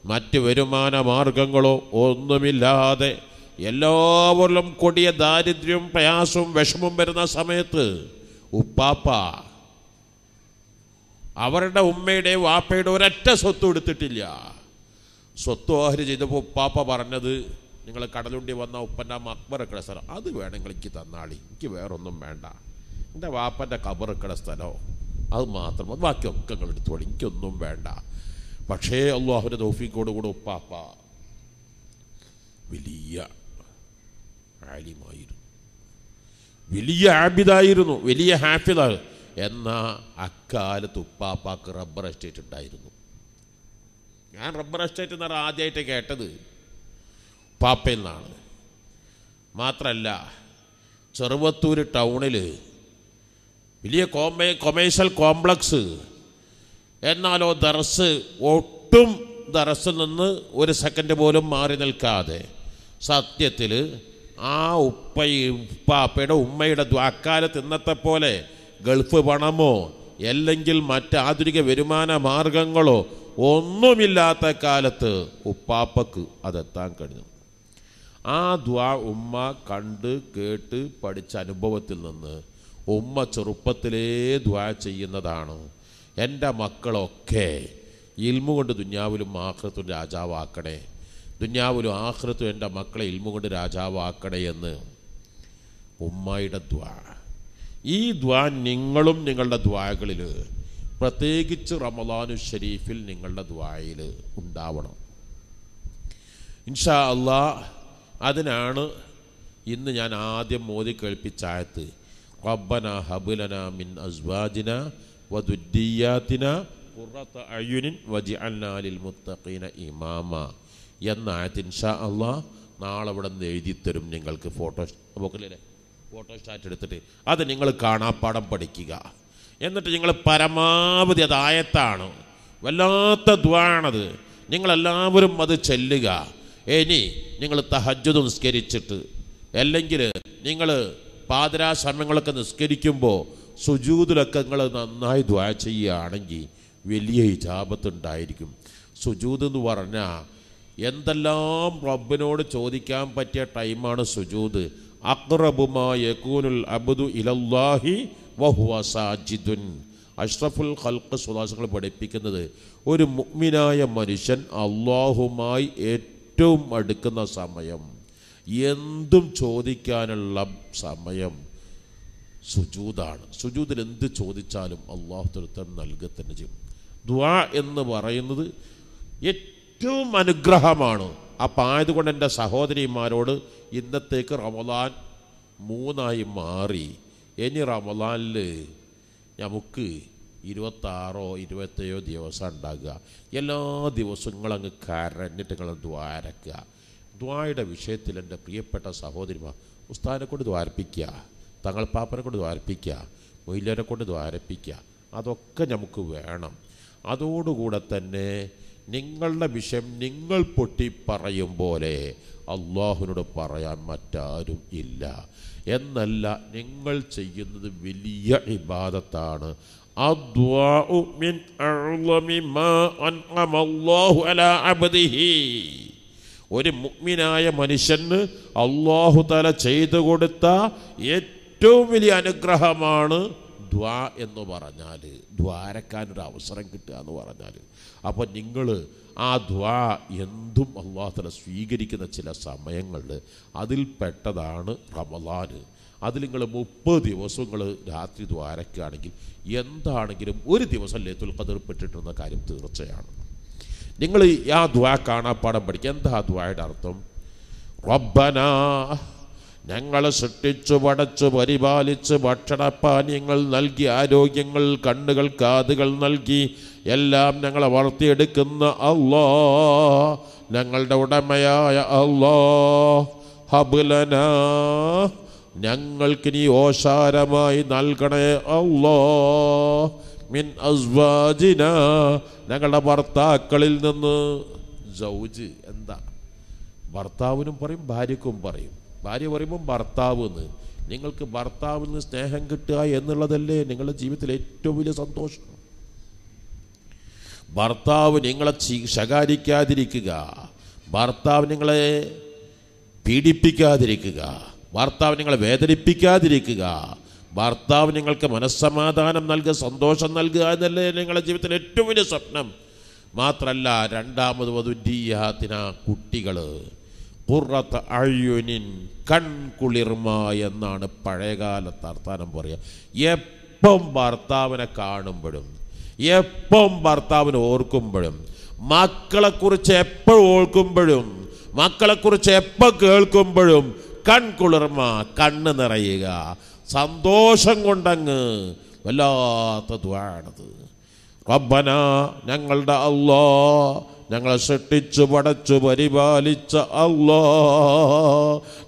മറ്റ് വരുമാന മാർഗങ്ങളോ ഒന്നുമില്ലാതെ എല്ലാവരിലും കൊടിയ ദാരിദ്ര്യവും പ്രയാസവും വിഷമവും വരുന്ന സമയത്ത് ഉപ്പാപ്പ അവരുടെ ഉമ്മയുടെ വാപ്പയുടെ ഒരൊറ്റ സ്വത്ത് എടുത്തിട്ടില്ല. സ്വത്ത് ഓഹരി ചെയ്തപ്പോൾ ഉപ്പാപ്പ പറഞ്ഞത് നിങ്ങൾ കടലുണ്ടി വന്ന ഉപ്പന്റെ മക്ബറക്കട സ്ഥലം. അത് വേണമെങ്കിൽ എനിക്ക് തന്നാളി. എനിക്ക് വേറൊന്നും വേണ്ട. എന്റെ വാപ്പന്റെ കബറക്കട സ്ഥലമോ അത് മാത്രം ബാക്കി ബാക്കിയൊക്കെ നിങ്ങൾ എടുത്തോളി. എനിക്കൊന്നും വേണ്ട. പക്ഷേ അള്ളാഹുവിന്റെ തോഫിക്കോട് കൂടെ ഉപ്പാപ്പ വലിയ ആലിമായിരുന്നു. വലിയ ആബിദായിരുന്നു വലിയ ഹാഫിദാണ്. എന്നാൽ അക്കാലത്ത് ഉപ്പാപ്പാക്ക് റബ്ബർ എസ്റ്റേറ്റ് ഉണ്ടായിരുന്നു. ഞാൻ റബ്ബർ എസ്റ്റേറ്റ് എന്ന് പറഞ്ഞാൽ ആദ്യമായിട്ട് കേട്ടത്. പാപ്പയിൽ നിന്നാണ് മാത്രമല്ല ചെറുവത്തൂർ ടൗണിൽ വലിയ കോമേ കൊമേഴ്ഷ്യൽ കോംപ്ലക്സ് എന്നാലോ ദറസ് ഒട്ടും ദറസിൽ നിന്ന് ഒരു സെക്കൻഡ് പോലും മാറി നിൽക്കാതെ സത്യത്തിൽ ആ ഉപ്പ ഉപ്പാപ്പയുടെ ഉമ്മയുടെ ദ്വാക്കാലത്ത് ഇന്നത്തെ പോലെ ഗൾഫ് പണമോ അല്ലെങ്കിൽ മറ്റ് ആധുനിക വരുമാന മാർഗങ്ങളോ ഒന്നുമില്ലാത്ത കാലത്ത് ഉപ്പാപ്പക്ക് അതെത്താൻ കഴിഞ്ഞു. ആ ദ്വാ ഉമ്മ കണ്ട് കേട്ട് പഠിച്ച അനുഭവത്തിൽ നിന്ന് ഉമ്മ ചെറുപ്പത്തിലേ ദ്വാ ചെയ്യുന്നതാണ്. എന്റെ മക്കളൊക്കെ ഇൽമു കൊണ്ട് ദുന്യാവിലും ആഹ്റത്തും രാജാവാക്കണേ. ദുന്യാവിലും ആഹ്റത്തും എന്റെ മക്കളെ ഇൽമു കൊണ്ട് രാജാവാക്കണേ എന്ന് ഉമ്മയുടെ ദ്വാ. ഈ ദ്വാ നിങ്ങളും നിങ്ങളുടെ ദ്വാകളിൽ പ്രത്യേകിച്ച് റമദാനു ഷരീഫിൽ നിങ്ങളുടെ ദ്വായിൽ ഉണ്ടാവണം. ഇൻഷാ അള്ളാ അതിനാണ് ഇന്ന് ഞാൻ ആദ്യം മോദി കേൾപ്പിച്ചായത്ത് റബ്ബന ഹബുലന മിൻ അസ്വാജിന വദുദ്ദിയാത്തിന ഖുറത്ത അയുനിൻ വജിഅൽനാ ലിൽ മുത്തഖീന ഇമാമ. എന്ന ഇൻഷാ അള്ളാ നാളെ ഇവിടെ നിന്ന് എഴുതി തരും നിങ്ങൾക്ക് ഫോട്ടോ നോക്കില്ലേ ഫോട്ടോ സ്റ്റാറ്റ് എടുത്തിട്ട് അത് നിങ്ങൾ കാണാപ്പാടം പഠിക്കുക. എന്നിട്ട് നിങ്ങൾ പരമാവധി അത് ആയത്താണ്. വല്ലാത്ത ദ്വാണത് നിങ്ങളെല്ലാവരും അത് ചെല്ലുക. ഇനി നിങ്ങൾ തഹജ്ജുദ് നിസ്കരിച്ചിട്ട് അല്ലെങ്കിൽ നിങ്ങൾ പാതിരാ സമയങ്ങളൊക്കെ നിസ്കരിക്കുമ്പോൾ സുജൂദിലൊക്കെ നിങ്ങൾ നന്നായി ദ്വാ ചെയ്യുകയാണെങ്കിൽ വലിയ ഹിജാപത്തുണ്ടായിരിക്കും സുജൂത് എന്ന് പറഞ്ഞാൽ എന്തെല്ലാം റബ്ബിനോട് ചോദിക്കാൻ പറ്റിയ ടൈമാണ് സുജൂത്. അക്റബുമായൂനുൽ അബ്ദു ഇലല്ലാഹി വഹുവ സാജിദുൻ. അഷ്റഫുൽ ഖൽക്ക് സുദാസങ്ങൾ പഠിപ്പിക്കുന്നത് ഒരു മുഗ്മിനായ മനുഷ്യൻ അള്ളാഹുമായി ഏറ്റവും അടുക്കുന്ന സമയം. എന്തും ചോദിക്കാനുള്ള സമയം. സുജൂദാണ് സുജൂദിൽ എന്ത് ചോദിച്ചാലും അള്ളാഹു തൃത്തം നൽകുക തന്നെ ചെയ്യും. ദ്വാ എന്ന് പറയുന്നത് ഏറ്റവും അനുഗ്രഹമാണ്. അപ്പം ആയതുകൊണ്ട് എന്റെ സഹോദരിമാരോട് ഇന്നത്തേക്ക് റമദാൻ മൂന്നായി മാറി. ഇനി റമദാനിൽ നമുക്ക് ഇരുപത്താറോ ഇരുപത്തേഴോ ദിവസം ഉണ്ടാകുക. എല്ലാ ദിവസവും നിങ്ങളങ്ങ് കരഞ്ഞിട്ട് നിങ്ങൾ ദ്വാരക്കുക ദ്വായുടെ വിഷയത്തിൽ എന്റെ പ്രിയപ്പെട്ട സഹോദരിമാർ ഉസ്താനെ കൊണ്ട് ദ്വാരപ്പിക്കുക തങ്ങൾ പാപ്പനെ കൊണ്ട് ദ്വാരപ്പിക്കുക മൊയിലനെ കൊണ്ട് ദ്വാരപ്പിക്കുക. അതൊക്കെ നമുക്ക് വേണം. അതോടുകൂടെ തന്നെ നിങ്ങളുടെ വിഷയം നിങ്ങൾ പൊട്ടി പറയും പോലെ അള്ളാഹുവിനോട് പറയാൻ മറ്റാരും ഇല്ല. എന്നല്ല നിങ്ങൾ ചെയ്യുന്നത് വലിയ ഇബാദത്താണ്. ഒരു മുഗ്മിനായ മനുഷ്യന് അള്ളാഹു തല ചെയ്തു കൊടുത്ത ഏറ്റവും വലിയ അനുഗ്രഹമാണ് ദ്വാ എന്ന് പറഞ്ഞാൽ ദ്വാരക്കാനൊരു അവസരം കിട്ടുക എന്ന് പറഞ്ഞാൽ അപ്പോൾ നിങ്ങൾ ആ ദ്വാ എന്തും അള്ളാഹു തല സ്വീകരിക്കുന്ന ചില സമയങ്ങളിൽ അതിൽ പെട്ടതാണ് റമലാന് അതിൽ നിങ്ങൾ മുപ്പത് ദിവസം നിങ്ങൾ രാത്രി ദ്വാരക്കുകയാണെങ്കിൽ എന്താണെങ്കിലും ഒരു ദിവസം ലേത്തുൽ പെട്ടിട്ടുന്ന കാര്യം തീർച്ചയാണ്. നിങ്ങൾ ആ ദ്വാ കാണാപ്പാടം പഠിക്കുക എന്താ ആ ദ്വായുടെ അർത്ഥം? റബ്ബന ഞങ്ങളെ സൃഷ്ടിച്ചു പടച്ചു പരിപാലിച്ച് ഭക്ഷണപാനീയങ്ങൾ നൽകി ആരോഗ്യങ്ങൾ കണ്ണുകൾ കാതുകൾ നൽകി എല്ലാം ഞങ്ങളെ വളർത്തിയെടുക്കുന്ന അള്ളോ ഞങ്ങളുടെ ഉടമയായ അള്ളോ ഹബുലന ഞങ്ങൾക്ക് നീ ഓശാരമായി നൽകണേ അള്ളോ മിൻ അസ്വാജിന ഞങ്ങളുടെ ഭർത്താക്കളിൽ നിന്ന്. ജൗജ് എന്താ? ഭർത്താവിനും പറയും ഭാര്യക്കും പറയും. ഭാര്യ പറയുമ്പോൾ ഭർത്താവ് എന്ന് നിങ്ങൾക്ക് ഭർത്താവിൽ നിന്ന് സ്നേഹം കിട്ടുക എന്നുള്ളതല്ലേ നിങ്ങളുടെ ജീവിതത്തിലെ ഏറ്റവും വലിയ സന്തോഷം. ഭർത്താവ് നിങ്ങളെ ശകാരിക്കാതിരിക്കുക. ഭർത്താവ് നിങ്ങളെ പീഡിപ്പിക്കാതിരിക്കുക. ഭർത്താവ് നിങ്ങളെ വേദനിപ്പിക്കാതിരിക്കുക. ഭർത്താവ് നിങ്ങൾക്ക് മനസ്സമാധാനം നൽകുക സന്തോഷം നൽകുക എന്നല്ലേ നിങ്ങളുടെ ജീവിതത്തിലെ ഏറ്റവും വലിയ സ്വപ്നം. മാത്രല്ല രണ്ടാമത് വധുരീയാത്തിന കുട്ടികൾ പുറത്ത് അഴുനിൻ കൺകുളിർമ എന്നാണ് പഴയകാലത്ത് അർത്ഥാനം പറയുക എപ്പം ഭർത്താവിനെ കാണുമ്പോഴും എപ്പം ഭർത്താവിനെ ഓർക്കുമ്പോഴും മക്കളെക്കുറിച്ച് എപ്പോഴും ഓർക്കുമ്പോഴും മക്കളെക്കുറിച്ച് എപ്പോൾ കേൾക്കുമ്പോഴും കൺകുളിർമ കണ്ണ് നിറയുക. സന്തോഷം കൊണ്ടങ്ങ് വല്ലാത്ത ദ്വാണത് റബ്ബന ഞങ്ങളുടെ അല്ലാ ഞങ്ങളെ സൃഷ്ടിച്ചു പടച്ചു പരിപാലിച്ച ഞങ്ങൾ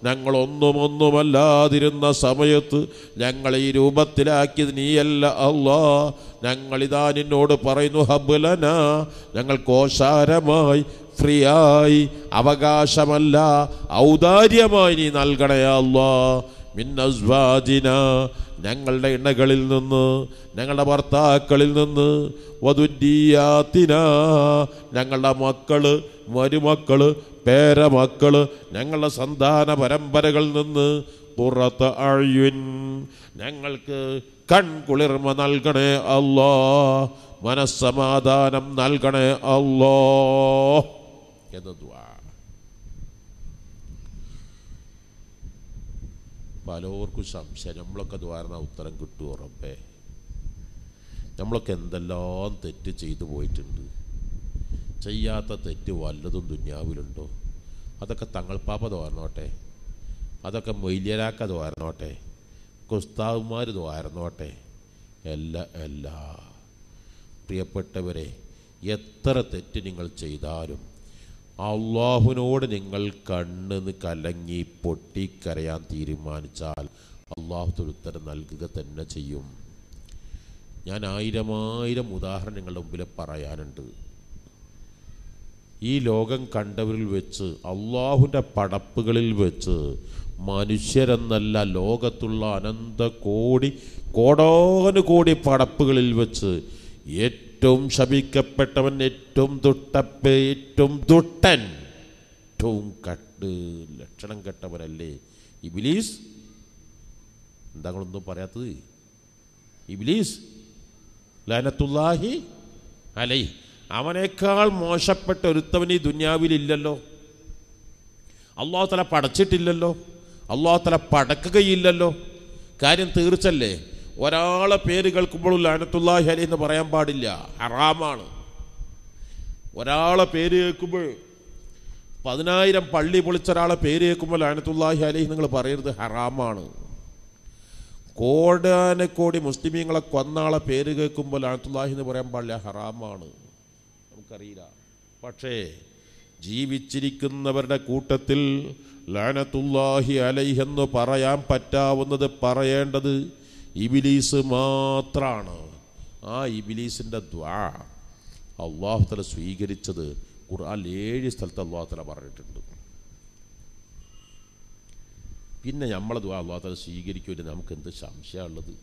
ഞങ്ങളൊന്നും ഒന്നുമല്ലാതിരുന്ന സമയത്ത് ഞങ്ങളെ ഈ രൂപത്തിലാക്കിയത് നീയല്ല അള്ളാ ഞങ്ങളിതാ നിന്നോട് പറയുന്നു ഹബുലന കോശാരമായി ഫ്രീ ആയി അവകാശമല്ല ഔദാര്യമായി നീ നൽകണേ അല്ലാ മിന്നസ്വാജിന ഞങ്ങളുടെ ഇണകളിൽ നിന്ന് ഞങ്ങളുടെ ഭർത്താക്കളിൽ നിന്ന് വധുരീയാത്തിന ഞങ്ങളുടെ മക്കൾ മരുമക്കൾ പേരമക്കൾ ഞങ്ങളുടെ സന്താന പരമ്പരകളിൽ നിന്ന് പുറത്ത് അഴിയുൻ. ഞങ്ങൾക്ക് കൺകുളിർമ നൽകണേ അല്ലോ മനസ്സമാധാനം നൽകണേ അല്ലോ എന്ന് പലർക്കും സംശയം. നമ്മളൊക്കെ ദ്വാരണ ഉത്തരം കിട്ടുമോ റബ്ബേ? നമ്മളൊക്കെ എന്തെല്ലാം തെറ്റ് ചെയ്തു പോയിട്ടുണ്ട്. ചെയ്യാത്ത തെറ്റ് വല്ലതും ദുന്യാവിലുണ്ടോ? അതൊക്കെ തങ്ങൾപ്പാപ്പ തോരണോട്ടെ അതൊക്കെ മൊയ്ലിയരാക്ക തോരണോട്ടെ കുസ്താവുമാർ തോരണോട്ടെ എല്ലാ എല്ലാ. പ്രിയപ്പെട്ടവരെ എത്ര തെറ്റ് നിങ്ങൾ ചെയ്താലും അള്ളാഹുവിനോട് നിങ്ങൾ കണ്ണെന്ന് കലങ്ങി പൊട്ടിക്കരയാൻ തീരുമാനിച്ചാൽ അള്ളാഹു ഉത്തരം നൽകുക തന്നെ ചെയ്യും. ഞാൻ ആയിരമായിരം ഉദാഹരണങ്ങളുടെ മുമ്പിൽ പറയാനുണ്ട്. ഈ ലോകം കണ്ടവരിൽ വെച്ച് അള്ളാഹുവിന്റെ പടപ്പുകളിൽ വെച്ച് മനുഷ്യരെന്നല്ല ലോകത്തുള്ള അനന്ത കോടി കോടാനുകോടി പടപ്പുകളിൽ വെച്ച് ഏറ്റവും ശപിക്കപ്പെട്ടവൻ ഏറ്റവും ദുട്ടപ്പ ഏറ്റവും ദുട്ടൻ ഏറ്റവും കട്ട് ലക്ഷണം കെട്ടവനല്ലേ ഇബിലീസ്? എന്താ പറയാത്തത്? ഇബിലീസ് ലാനത്തുല്ലാഹി അലൈ അവനേക്കാൾ മോശപ്പെട്ട ഒരുത്തവൻ ഈ ദുന്യാവിലില്ലല്ലോ. അള്ളാഹു തല പടച്ചിട്ടില്ലല്ലോ. അള്ളാഹു തല പടക്കുകയില്ലല്ലോ. കാര്യം തീർച്ചല്ലേ? ഒരാളെ പേര് കേൾക്കുമ്പോൾ ലാനത്തുല്ലാഹി അലി എന്ന് പറയാൻ പാടില്ല. ഹറാമാണ്. ഒരാളെ പേര് കേൾക്കുമ്പോൾ പതിനായിരം പള്ളി പൊളിച്ച ഒരാളെ പേര് കേൾക്കുമ്പോൾ ലാനത്തുല്ലാഹി അലൈഹി നിങ്ങൾ പറയരുത് ഹറാമാണ്. കോടാനക്കോടി മുസ്ലിമീങ്ങളെ കൊന്നാളെ പേര് കേൾക്കുമ്പോൾ ലാനത്തുല്ലാഹി എന്ന് പറയാൻ പാടില്ല ഹറാമാണ്. നമുക്കറിയില്ല. പക്ഷേ ജീവിച്ചിരിക്കുന്നവരുടെ കൂട്ടത്തിൽ ലാനത്തുല്ലാഹി അലൈഹെന്ന് പറയാൻ പറ്റാവുന്നത് പറയേണ്ടത് ഇബിലീസ് മാത്രമാണ് ആ ഇബിലീസിന്റെ ദ്വാ അള്ളാഹു തല സ്വീകരിച്ചത് ഖുർആൻ ഏഴ് സ്ഥലത്ത് അള്ളാഹു തല പറഞ്ഞിട്ടുണ്ട്. പിന്നെ നമ്മളെ ദ്വാ അള്ളാഹു തല സ്വീകരിക്കുമല്ലോ നമുക്ക് എന്ത് സംശയമുള്ളത്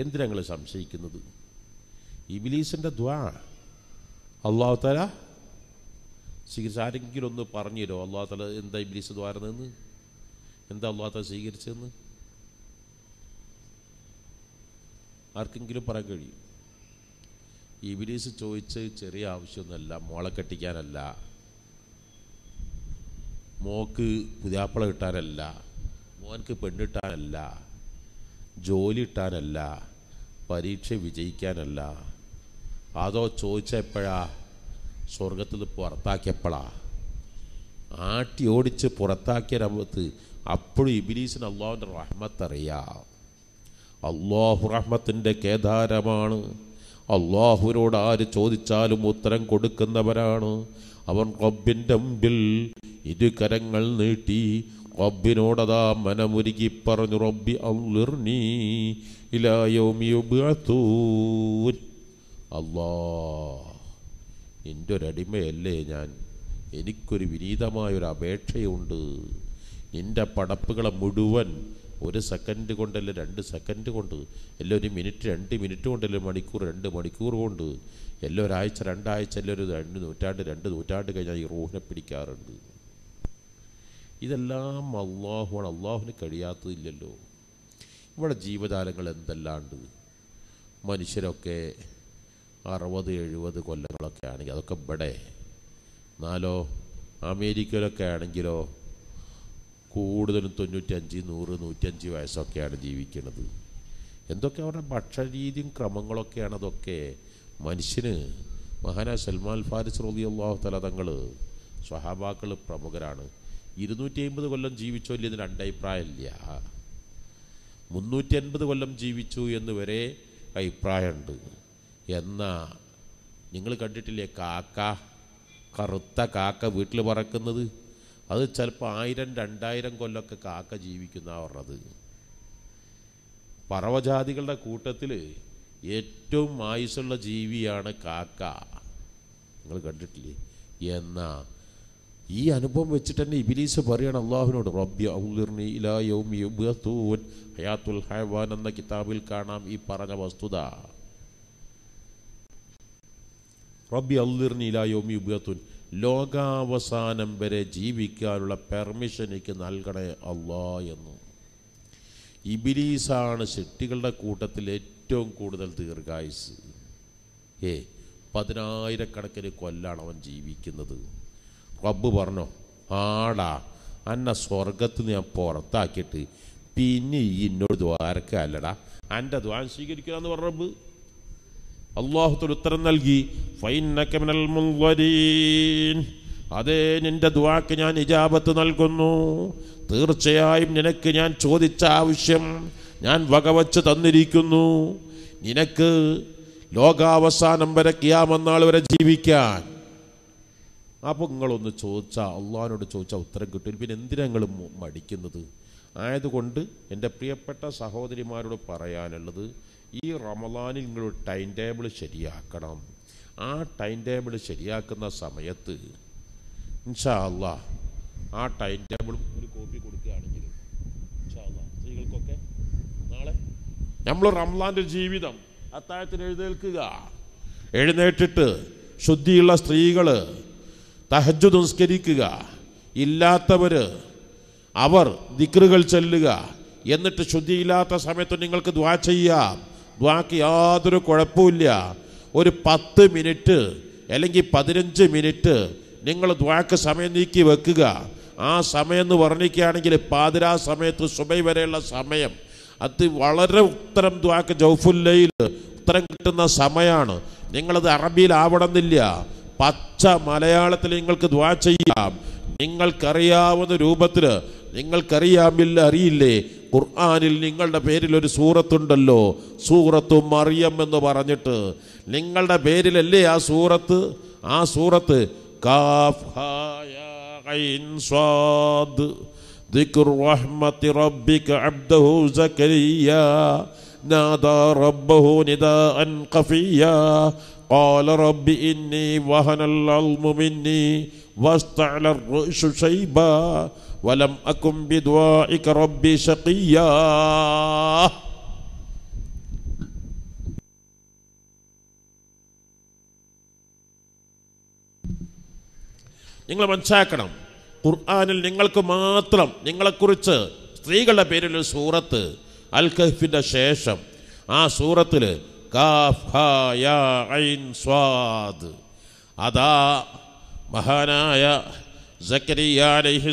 എന്തിനാ നിങ്ങൾ സംശയിക്കുന്നത്? ഇബിലീസിന്റെ ദ്വാ അള്ളാഹു തല സ്വീകരിച്ച ആരെങ്കിലും ഒന്ന് പറഞ്ഞു തരുമോ അള്ളാഹു തല എന്താ ഇബിലീസ് ദ്വാരനെന്ന് എന്താ അള്ളാഹു തല സ്വീകരിച്ചതെന്ന്? ആർക്കെങ്കിലും പറയാൻ കഴിയും? ഇബിലീസ് ചോദിച്ച് ചെറിയ ആവശ്യമൊന്നുമല്ല മോളെ കെട്ടിക്കാനല്ല മോക്ക് പുതിയാപ്പള കിട്ടാനല്ല മോനക്ക് പെണ്ണിട്ടാനല്ല ജോലി ഇട്ടാനല്ല പരീക്ഷ വിജയിക്കാനല്ല അതോ ചോദിച്ച എപ്പോഴാ? സ്വർഗത്തിൽ പുറത്താക്കിയപ്പോഴാ ആട്ടി ഓടിച്ച് പുറത്താക്കിയ രംഗത്ത് അപ്പോഴും ഇബിലീസിന് അള്ളാഹുവിന്റെ റഹ്മത്ത് അറിയാം അള്ളാഹു റഹ്മത്തിന്റെ കേദാരമാണ്. അള്ളാഹുവിനോട് ആര് ചോദിച്ചാലും ഉത്തരം കൊടുക്കുന്നവരാണ്. അവൻ റബ്ബിന്റെ മുമ്പിൽ ഇരു കരങ്ങൾ നീട്ടി റബ്ബിനോടതാ മനമുരുകി പറഞ്ഞു റബ്ബി അള്ളിർനീ ഇലായോമിയുബൂൻ നിന്റെ ഒരടിമയല്ലേ ഞാൻ. എനിക്കൊരു വിനീതമായൊരു അപേക്ഷയുണ്ട്. നിന്റെ പടപ്പുകളെ മുഴുവൻ ഒരു സെക്കൻഡ് കൊണ്ടല്ല രണ്ട് സെക്കൻഡ് കൊണ്ട് എല്ലാം ഒരു മിനിറ്റ് രണ്ട് മിനിറ്റ് കൊണ്ടല്ല മണിക്കൂർ രണ്ട് മണിക്കൂർ കൊണ്ട് എല്ലാം ഒരാഴ്ച രണ്ടാഴ്ച എല്ലാം ഒരു രണ്ട് നൂറ്റാണ്ട് രണ്ട് നൂറ്റാണ്ട് കഴിഞ്ഞാൽ ഈ റൂഹിനെ പിടിക്കാറുണ്ട്. ഇതെല്ലാം അള്ളാഹുവാണ്. അള്ളാഹുവിന് കഴിയാത്തതില്ലല്ലോ. ഇവിടെ ജീവജാലങ്ങൾ എന്തെല്ലാണ്ട്? മനുഷ്യരൊക്കെ അറുപത് എഴുപത് കൊല്ലങ്ങളൊക്കെ ആണെങ്കിൽ അതൊക്കെ ഇവിടെ. എന്നാലോ അമേരിക്കയിലൊക്കെ ആണെങ്കിലോ കൂടുതലും തൊണ്ണൂറ്റഞ്ച് നൂറ് നൂറ്റഞ്ച് വയസ്സൊക്കെയാണ് ജീവിക്കുന്നത് എന്തൊക്കെ അവരുടെ ഭക്ഷണരീതിയും ക്രമങ്ങളൊക്കെയാണ് അതൊക്കെ? മനുഷ്യന് മഹാനായ സൽമാൻ ഫാരിസ് റബി അള്ളാഹു തല തങ്ങൾ സ്വഹാബാക്കൾ പ്രമുഖരാണ്. ഇരുന്നൂറ്റി അമ്പത് കൊല്ലം ജീവിച്ചോ ഇല്ല ഇതിന് രണ്ടഭിപ്രായമില്ല മുന്നൂറ്റി അൻപത് കൊല്ലം ജീവിച്ചു എന്ന് വരെ അഭിപ്രായമുണ്ട്. എന്നാ നിങ്ങൾ കണ്ടിട്ടില്ലേ കാക്ക കറുത്ത കാക്ക വീട്ടിൽ പറക്കുന്നത്? അത് ചിലപ്പോൾ ആയിരം രണ്ടായിരം കൊല്ലമൊക്കെ കാക്ക ജീവിക്കുന്ന പറഞ്ഞത് പറവജാതികളുടെ കൂട്ടത്തിൽ ഏറ്റവും ആയുസ്സുള്ള ജീവിയാണ് കാക്ക. നിങ്ങൾ കണ്ടിട്ടില്ലേ? എന്നാ ഈ അനുഭവം വെച്ചിട്ട് തന്നെ ഇബിലീസ് പറയണം അള്ളാഹുവിനോട് റബ്ബി ഔലിർണി ഇലാ യൗമി യുബ്അത്തൂൻ ഹയാത്തുൽ ഹൈവാൻ എന്ന കിതാബിൽ കാണാം ഈ പറഞ്ഞ വസ്തുത. റബ്ബി ഔലിർണി ഇലാ യൗമി യുബ്അത്തൂൻ ലോകാവസാനം വരെ ജീവിക്കാനുള്ള പെർമിഷൻ എനിക്ക് നൽകണേ അള്ളാ എന്ന്. ഇബിലീസാണ് ശെട്ടികളുടെ കൂട്ടത്തിൽ ഏറ്റവും കൂടുതൽ ദീർഘായുസ്. ഏ പതിനായിരക്കണക്കിന് കൊല്ലാണ് അവൻ ജീവിക്കുന്നത്. റബ്ബ് പറഞ്ഞു ആടാ അന്ന സ്വർഗത്തിൽ ഞാൻ പുറത്താക്കിയിട്ട് പിന്നെ ഈ എന്നോട് ദ്വാരക്കല്ലടാ എന്റെ ദ്വാരം സ്വീകരിക്കുക എന്ന് പറഞ്ഞു റബ്ബ്. അള്ളാഹുത്തൊരു ഉത്തരം നൽകി ഫൈന്നക മിനൽ മുൻവരീൻ. അതേ നിന്റെ ദ്വാക്ക് ഞാൻ ഇജാബത്ത് നൽകുന്നു. തീർച്ചയായും നിനക്ക് ഞാൻ ചോദിച്ച ആവശ്യം ഞാൻ വകവച്ച് തന്നിരിക്കുന്നു. നിനക്ക് ലോകാവസാനം വരെ കിയാമെന്നാൾ വരെ ജീവിക്കാൻ. അപ്പോൾ നിങ്ങളൊന്ന് ചോദിച്ചാൽ അള്ളഹാനോട് ചോദിച്ചാൽ ഉത്തരം കിട്ടും. പിന്നെ എന്തിനാ നിങ്ങൾ മടിക്കുന്നത്? ആയതുകൊണ്ട് എന്റെ പ്രിയപ്പെട്ട സഹോദരിമാരോട് പറയാനുള്ളത് ഈ റമദാനിൽ നിങ്ങൾ ടൈം ടേബിൾ ശരിയാക്കണം. ആ ടൈം ടേബിൾ ശരിയാക്കുന്ന സമയത്ത് ഇൻഷാ അള്ളാ ആ ടൈം ടേബിളും ഒരു കോപ്പി കൊടുക്കുകയാണെങ്കിൽ ഇൻഷാ സ്ത്രീകൾക്കൊക്കെ നാളെ നമ്മൾ റംലാന്റെ ജീവിതം അത്താഴത്തിന് എഴുന്നേൽക്കുക. എഴുന്നേറ്റിട്ട് ശുദ്ധിയുള്ള സ്ത്രീകൾ തഹജ് നിസ്കരിക്കുക. ഇല്ലാത്തവർ അവർ ദിക്റുകൾ ചെല്ലുക. എന്നിട്ട് ശുദ്ധിയില്ലാത്ത സമയത്ത് നിങ്ങൾക്ക് ദ്വാ ചെയ്യാം. ദ്വാക്ക് യാതൊരു കുഴപ്പമില്ല ഒരു പത്ത് മിനിറ്റ് അല്ലെങ്കിൽ പതിനഞ്ച് മിനിറ്റ് നിങ്ങൾ ദ്വാക്ക് സമയം നീക്കി വെക്കുക. ആ സമയം എന്ന് വർണിക്കുകയാണെങ്കിൽ പാതിരാ സമയത്ത് സുബൈ വരെയുള്ള സമയം. അത് വളരെ ഉത്തരം ദ്വാക്ക് ജൗഫുല്ലയിൽ ഉത്തരം കിട്ടുന്ന സമയമാണ് നിങ്ങളത് അറബിയിലാവണമെന്നില്ല പച്ച മലയാളത്തിൽ നിങ്ങൾക്ക് ദ്വാ ചെയ്യാം. നിങ്ങൾക്കറിയാവുന്ന രൂപത്തിൽ നിങ്ങൾക്കറിയാമില്ല അറിയില്ലേ? ഖുർആാനിൽ നിങ്ങളുടെ പേരിൽ ഒരു സൂറത്തുണ്ടല്ലോ. സൂറത്തു മറിയം എന്ന് പറഞ്ഞിട്ട്. നിങ്ങളുടെ പേരിലല്ലേ ആ സൂറത്ത് ആ സൂറത്ത് കാഫ് ഹാ യാ ഐൻ സ്വാദ് ذكر رحمة ربك عبده زكريا نادى ربه نداء خفيا قال رب إني وهن العظم مني واستعل الرأس شيبا ولم أكن بدعائك ربي شقيا നിങ്ങൾ മനസ്സിലാക്കണം. ഖുർആാനിൽ നിങ്ങൾക്ക് മാത്രം നിങ്ങളെക്കുറിച്ച് സ്ത്രീകളുടെ പേരിൽ ഒരു സൂറത്ത് അൽ കഹ്ഫിന്റെ ശേഷം ആ സൂറത്തിൽ അതാ മഹാനായ സക്കരിയ അലൈഹി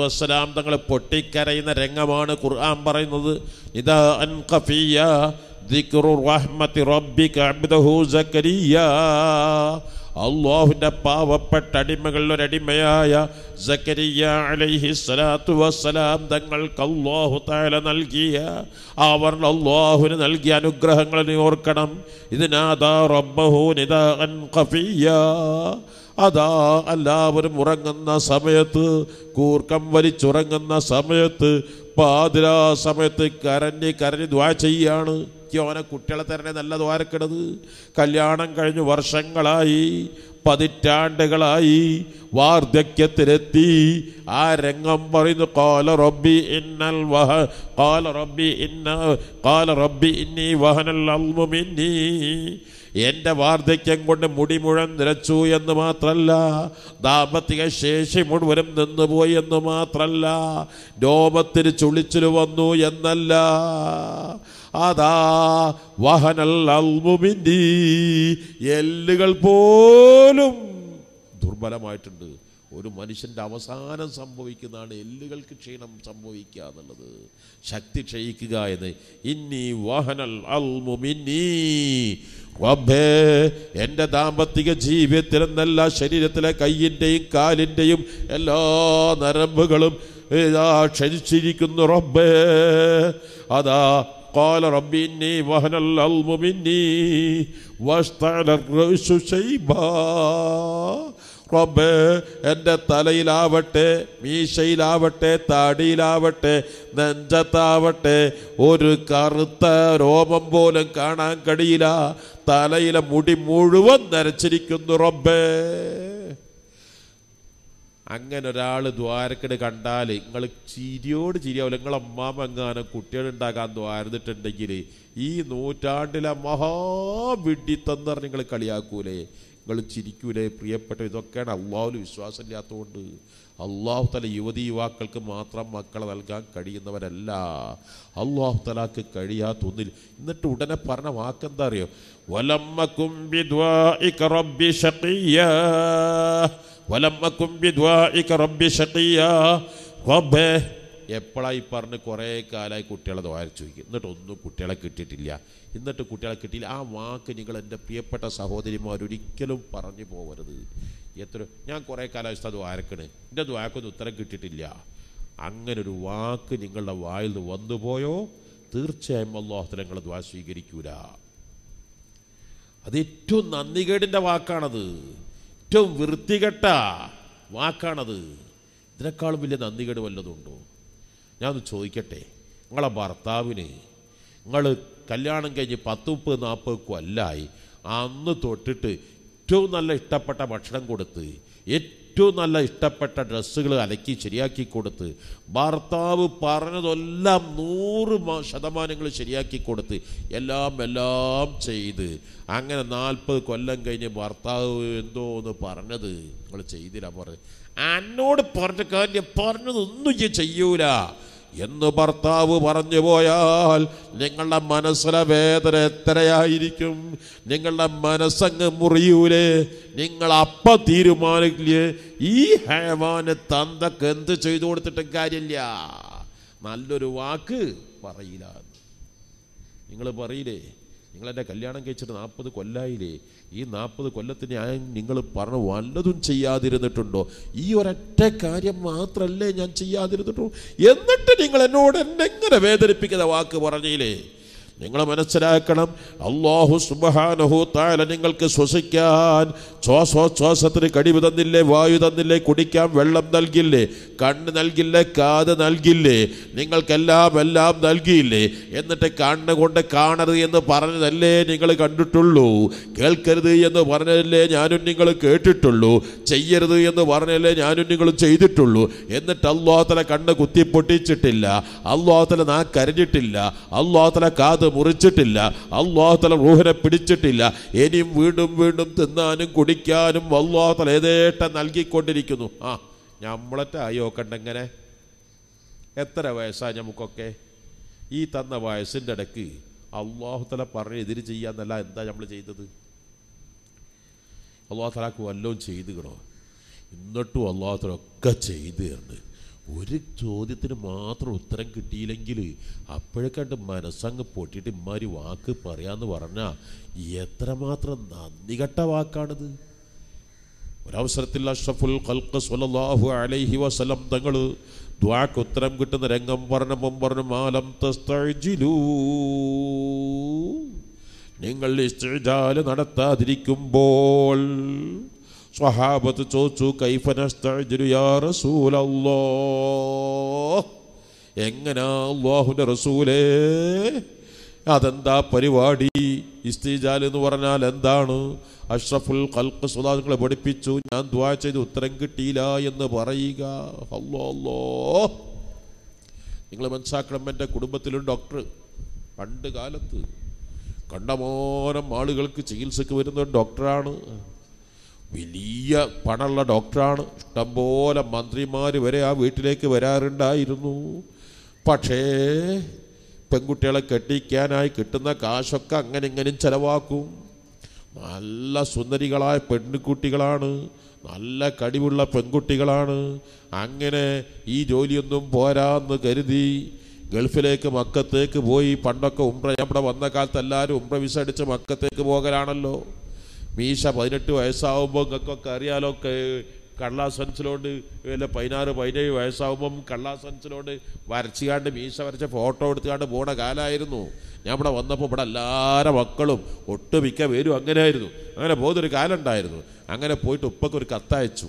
വസ്സലാം തങ്ങൾ പൊട്ടിക്കരയുന്ന രംഗമാണ് ഖുർആൻ പറയുന്നത്. ഇതാ അൻ കഫിയ റഹ്മത്തി റബ്ബിക അബ്ദഹു സക്കരിയ. അള്ളാഹുവിന്റെ പാവപ്പെട്ട അടിമകളിൽ ഒരടിമയായ സക്കരിയ അലൈഹി സ്വലാത്തു വസ്സലാം തങ്ങൾക്ക് അള്ളാഹു താല നൽകിയ അവർ അള്ളാഹുവിന് നൽകിയ അനുഗ്രഹങ്ങൾ നീ ഓർക്കണം. ഇതിനാദാ റബ്ബഹു നിദാ അൻ ഖഫിയ അതാ എല്ലാവരും ഉറങ്ങുന്ന സമയത്ത് കൂർക്കം വലിച്ചുറങ്ങുന്ന സമയത്ത് പാതിരാ സമയത്ത് കരഞ്ഞ് കരഞ്ഞ് ദ്വാ ചെയ്യാണ്. ഓനെ കുട്ടികളെ തന്നെ നല്ല ദ്വാരക്കിടത്. കല്യാണം കഴിഞ്ഞ് വർഷങ്ങളായി പതിറ്റാണ്ടുകളായി വാർദ്ധക്യത്തിലെത്തി. ആ രംഗം പറയുന്നു കാല റബ്ബി ഇന്നൽ വഹ കാല റബ്ബി ഇന്ന കാല റബ്ബി ഇന്നി വഹനൽ അൽമു മിന്നി. എന്റെ വാർദ്ധക്യം കൊണ്ട് മുടി മുഴൻ നിലച്ചു എന്ന് മാത്രല്ല ദാമ്പത്തിക ശേഷി മുഴുവനും നിന്നുപോയി എന്ന് മാത്രല്ല രോമത്തിന് ചുളിച്ചിൽ വന്നു എന്നല്ല. അതാ വഹനൽ അൽമുമിന്നി എല്ലുകൾ പോലും ദുർബലമായിട്ടുണ്ട്. ഒരു മനുഷ്യന്റെ അവസാനം സംഭവിക്കുന്നതാണ് എല്ലുകൾക്ക് ക്ഷീണം സംഭവിക്കുക എന്നുള്ളത്. ശക്തി ക്ഷയിക്കുക എന്ന്. ഇന്നി വാഹനൽ അൽമുമിന്നി റബ്ബേ എന്റെ ദാമ്പത്തിക ജീവിതത്തിൽ എന്നല്ല ശരീരത്തിലെ കയ്യിന്റെയും കാലിന്റെയും എല്ലാ നരമ്പുകളും ഇതാ റബ്ബേ. അതാ قال ربي إني وهن العلم مني واشتعل الرأس شيبا റബ്ബേ എൻ്റെ തലയിലാവട്ടെ മീശയിലാവട്ടെ താടിയിലാവട്ടെ നെഞ്ചത്താവട്ടെ ഒരു കറുത്ത രോമം പോലും കാണാൻ കഴിയില്ല തലയിലെ മുടി മുഴുവൻ നരച്ചിരിക്കുന്നു റബ്ബേ അങ്ങനെ ഒരാൾ ദ്വാരക്കട് കണ്ടാൽ നിങ്ങൾ ചിരിയോട് ചിരിയാവില്ല നിങ്ങളെ അമ്മാമ എങ്ങാനും കുട്ടികളുണ്ടാക്കാൻ ദ്വാരന്നിട്ടുണ്ടെങ്കിൽ ഈ നൂറ്റാണ്ടിലെ മഹാവിഡിത്തം പറഞ്ഞ് നിങ്ങൾ കളിയാക്കൂലേ? നിങ്ങൾ ചിരിക്കൂലേ? പ്രിയപ്പെട്ട ഇതൊക്കെയാണ് അള്ളാഹുൽ വിശ്വാസമില്ലാത്തതുകൊണ്ട് അള്ളാഹു തല യുവതി യുവാക്കൾക്ക് മാത്രം മക്കളെ നൽകാൻ കഴിയുന്നവരല്ല. അള്ളാഹു തലാക്ക് കഴിയാത്തൊന്നിൽ എന്നിട്ട് ഉടനെ പറഞ്ഞ വാക്കെന്താ അറിയോ? വലമ്മ ബിദ്വാഇക ബിദ്വാഇക റബ്ബി എപ്പോഴായി പറഞ്ഞ് കുറേ കാലമായി കുട്ടികളെ ദ്വാരം ചോദിക്കും. എന്നിട്ട് ഒന്നും കുട്ടികളെ കിട്ടിയിട്ടില്ല. എന്നിട്ട് കുട്ടികളെ കിട്ടിയില്ല. ആ വാക്ക് നിങ്ങൾ എന്റെ പ്രിയപ്പെട്ട സഹോദരിമാർ ഒരിക്കലും പറഞ്ഞു പോകരുത്. എത്ര ഞാൻ കുറേ കാലമായി ഉസ്താദ് ദ്വാരക്കണ് എന്റെ ദ്വാരക്കൊന്നും ഉത്തരം കിട്ടിയിട്ടില്ല. അങ്ങനെ ഒരു വാക്ക് നിങ്ങളുടെ വായിൽ നിന്ന് വന്നുപോയോ തീർച്ചയായും അള്ളാഹു നിങ്ങളെ ദ്വാ സ്വീകരിക്കൂല. അത് ഏറ്റവും നന്ദികേടിന്റെ വാക്കാണത്. ഏറ്റവും വൃത്തികെട്ട വാക്കാണത്. ഇതിനേക്കാളും വലിയ നന്ദികേട് വല്ലതുണ്ടോ ഞാനൊന്ന് ചോദിക്കട്ടെ. നിങ്ങളെ ഭർത്താവിന് നിങ്ങൾ കല്യാണം കഴിഞ്ഞ് പത്ത് മുപ്പത് കൊല്ലായി അന്ന് തൊട്ടിട്ട് ഏറ്റവും നല്ല ഇഷ്ടപ്പെട്ട ഭക്ഷണം കൊടുത്ത് ഏറ്റവും നല്ല ഇഷ്ടപ്പെട്ട ഡ്രസ്സുകൾ അലക്കി ശരിയാക്കി കൊടുത്ത് ഭർത്താവ് പറഞ്ഞതെല്ലാം നൂറ് ശതമാനങ്ങൾ ശരിയാക്കി കൊടുത്ത് എല്ലാം എല്ലാം ചെയ്ത്. അങ്ങനെ നാൽപ്പത് കൊല്ലം കഴിഞ്ഞ് ഭർത്താവ് എന്തോ എന്ന് പറഞ്ഞത്. നിങ്ങൾ ചെയ്തില്ല പറഞ്ഞത് എന്നോട് പറഞ്ഞ കാര്യം പറഞ്ഞതൊന്നും ചെയ്യൂല. എന്ന് ഭർത്താവ് പറഞ്ഞു പോയാൽ നിങ്ങളുടെ മനസ്സിലെ വേദന എത്രയായിരിക്കും? നിങ്ങളുടെ മനസ്സങ്ങ് മുറിയൂലേ? നിങ്ങൾ അപ്പ തീരുമാനിക്കില്ലേ? ഈ ഹേവാന് തന്തക്ക് എന്ത് ചെയ്തു കൊടുത്തിട്ടും കാര്യമില്ല. നല്ലൊരു വാക്ക് പറയില്ല. നിങ്ങൾ പറയില്ലേ? നിങ്ങളെന്റെ കല്യാണം കഴിച്ചിട്ട് നാൽപ്പത് കൊല്ലായില്ലേ? ഈ നാൽപ്പത് കൊല്ലത്തിന് ഞാൻ നിങ്ങൾ പറഞ്ഞു വല്ലതും ചെയ്യാതിരുന്നിട്ടുണ്ടോ? ഈ ഒരൊറ്റ കാര്യം മാത്രമല്ലേ ഞാൻ ചെയ്യാതിരുന്നിട്ടുള്ളൂ? എന്നിട്ട് നിങ്ങൾ എന്നോട് എന്നെങ്ങനെ വേദനിപ്പിക്കുന്ന വാക്ക് പറഞ്ഞില്ലേ? നിങ്ങൾ മനസ്സിലാക്കണം. അള്ളാഹു സുബഹാനഹു താല നിങ്ങൾക്ക് ശ്വസിക്കാൻ ശ്വാസോച്ഛ്വാസത്തിന് കഴിവ് തന്നില്ലേ വായു തന്നില്ലേ കുടിക്കാൻ വെള്ളം നൽകില്ലേ കണ്ണ് നൽകില്ലേ കാത് നൽകില്ലേ നിങ്ങൾക്കെല്ലാം എല്ലാം നൽകിയില്ലേ? എന്നിട്ട് കണ്ണുകൊണ്ട് കാണരുത് എന്ന് പറഞ്ഞതല്ലേ നിങ്ങൾ കണ്ടിട്ടുള്ളൂ. കേൾക്കരുത് എന്ന് പറഞ്ഞതല്ലേ ഞാനും നിങ്ങൾ കേട്ടിട്ടുള്ളൂ. ചെയ്യരുത് എന്ന് പറഞ്ഞല്ലേ ഞാനും നിങ്ങൾ ചെയ്തിട്ടുള്ളൂ. എന്നിട്ട് അള്ളാഹത്തല കണ്ണ് കുത്തി പൊട്ടിച്ചിട്ടില്ല. അള്ളാഹത്തല നാ കരഞ്ഞിട്ടില്ല. അള്ളാഹത്തല കാത് മുറിച്ചിട്ടില്ല. അള്ളാഹത്തല റൂഹിനെ പിടിച്ചിട്ടില്ല. ഇനിയും വീണ്ടും വീണ്ടും തിന്നാനും കുടിക്കാനും അള്ളാഹത്തല ഏതേട്ടം നൽകിക്കൊണ്ടിരിക്കുന്നു. ആ നമ്മളറ്റ ആയോ കണ്ടെങ്ങനെ എത്ര വയസ്സാ നമുക്കൊക്കെ ഈ തന്ന വയസ്സിന്റെ ഇടയ്ക്ക് അള്ളാഹുത്തല പറഞ്ഞ് എതിര് ചെയ്യാന്നല്ല എന്താ നമ്മൾ ചെയ്തത്? അള്ളാഹുത്തലാക്ക് വല്ലതും ചെയ്തുകണോ എന്നിട്ടും അള്ളാഹുത്തലൊക്കെ ചെയ്തു തരുന്നുണ്ട് ഒരു ചോദ്യത്തിന് മാത്രം ഉത്തരം കിട്ടിയില്ലെങ്കിൽ അപ്പോഴേക്കണ്ട് മനസ്സങ്ങ് പൊട്ടിയിട്ട് ഇമ്മാരി വാക്ക് പറയാന്ന് പറഞ്ഞാൽ എത്രമാത്രം നന്ദി കെട്ട വാക്കാണിത്. ഒരവസരത്തിൽ അഷ്റഫുൽ സ്വല്ലല്ലാഹു അലൈഹി വസല്ലം തങ്ങൾ ദ്വാക്ക് ഉത്തരം കിട്ടുന്ന രംഗം പറഞ്ഞ പറഞ്ഞു മാലം തസ്തഴിലൂ നിങ്ങൾ ഇസ്തിജാൽ നടത്താതിരിക്കുമ്പോൾ സ്വഹാബത്ത് ചോദിച്ചു കൈഫ നസ്തഅ്ജിലു യാ റസൂലല്ലാഹ്? എങ്ങനാ റസൂലേ? അതെന്താ പരിപാടി? ഇസ്തിജാൽ എന്ന് പറഞ്ഞാൽ എന്താണ്? അഷ്റഫുൽ കൽക്ക് സുലാങ്ങളെ പഠിപ്പിച്ചു ഞാൻ ദ്വാ ചെയ്ത് ഉത്തരം കിട്ടിയില്ല എന്ന് പറയുക. അല്ലോ നിങ്ങൾ മനസ്സാക്കണം എന്റെ കുടുംബത്തിലും ഡോക്ടർ പണ്ട് കാലത്ത് കണ്ടമാനം ആളുകൾക്ക് ചികിത്സക്ക് വരുന്ന ഡോക്ടറാണ്. വലിയ പണമുള്ള ഡോക്ടറാണ്. ഇഷ്ടംപോലെ മന്ത്രിമാർ വരെ ആ വീട്ടിലേക്ക് വരാറുണ്ടായിരുന്നു. പക്ഷേ പെൺകുട്ടികളെ കെട്ടിക്കാനായി കിട്ടുന്ന കാശൊക്കെ അങ്ങനെ ഇങ്ങനെ ചിലവാക്കും. നല്ല സുന്ദരികളായ പെൺകുട്ടികളാണ്. നല്ല കഴിവുള്ള പെൺകുട്ടികളാണ്. അങ്ങനെ ഈ ജോലിയൊന്നും പോരാന്ന് കരുതി ഗൾഫിലേക്ക് മക്കത്തേക്ക് പോയി. പണ്ടൊക്കെ ഉംറ നമ്മുടെ വന്ന കാലത്ത് എല്ലാവരും ഉംറ വിസ അടിച്ച് മക്കത്തേക്ക് പോകലാണല്ലോ. മീശ പതിനെട്ട് വയസ്സാവുമ്പോൾ നിങ്ങൾക്കൊക്കെ അറിയാലോ കള്ളാസൻസിലോട് വല്ല പതിനാറ് പതിനേഴ് വയസ്സാവുമ്പം കള്ളാസൻസിലോണ്ട് വരച്ചുകാണ്ട് മീശ വരച്ച ഫോട്ടോ എടുത്തുകാണ്ട് പോണ കാലമായിരുന്നു ഞാൻ ഇവിടെ വന്നപ്പോൾ ഇവിടെ എല്ലാവരും മക്കളും ഒട്ടുമിക്ക പേരും അങ്ങനെ ആയിരുന്നു അങ്ങനെ പോകുന്നൊരു കാലം ഉണ്ടായിരുന്നു അങ്ങനെ പോയിട്ട് ഉപ്പക്കൊരു കത്തയച്ചു.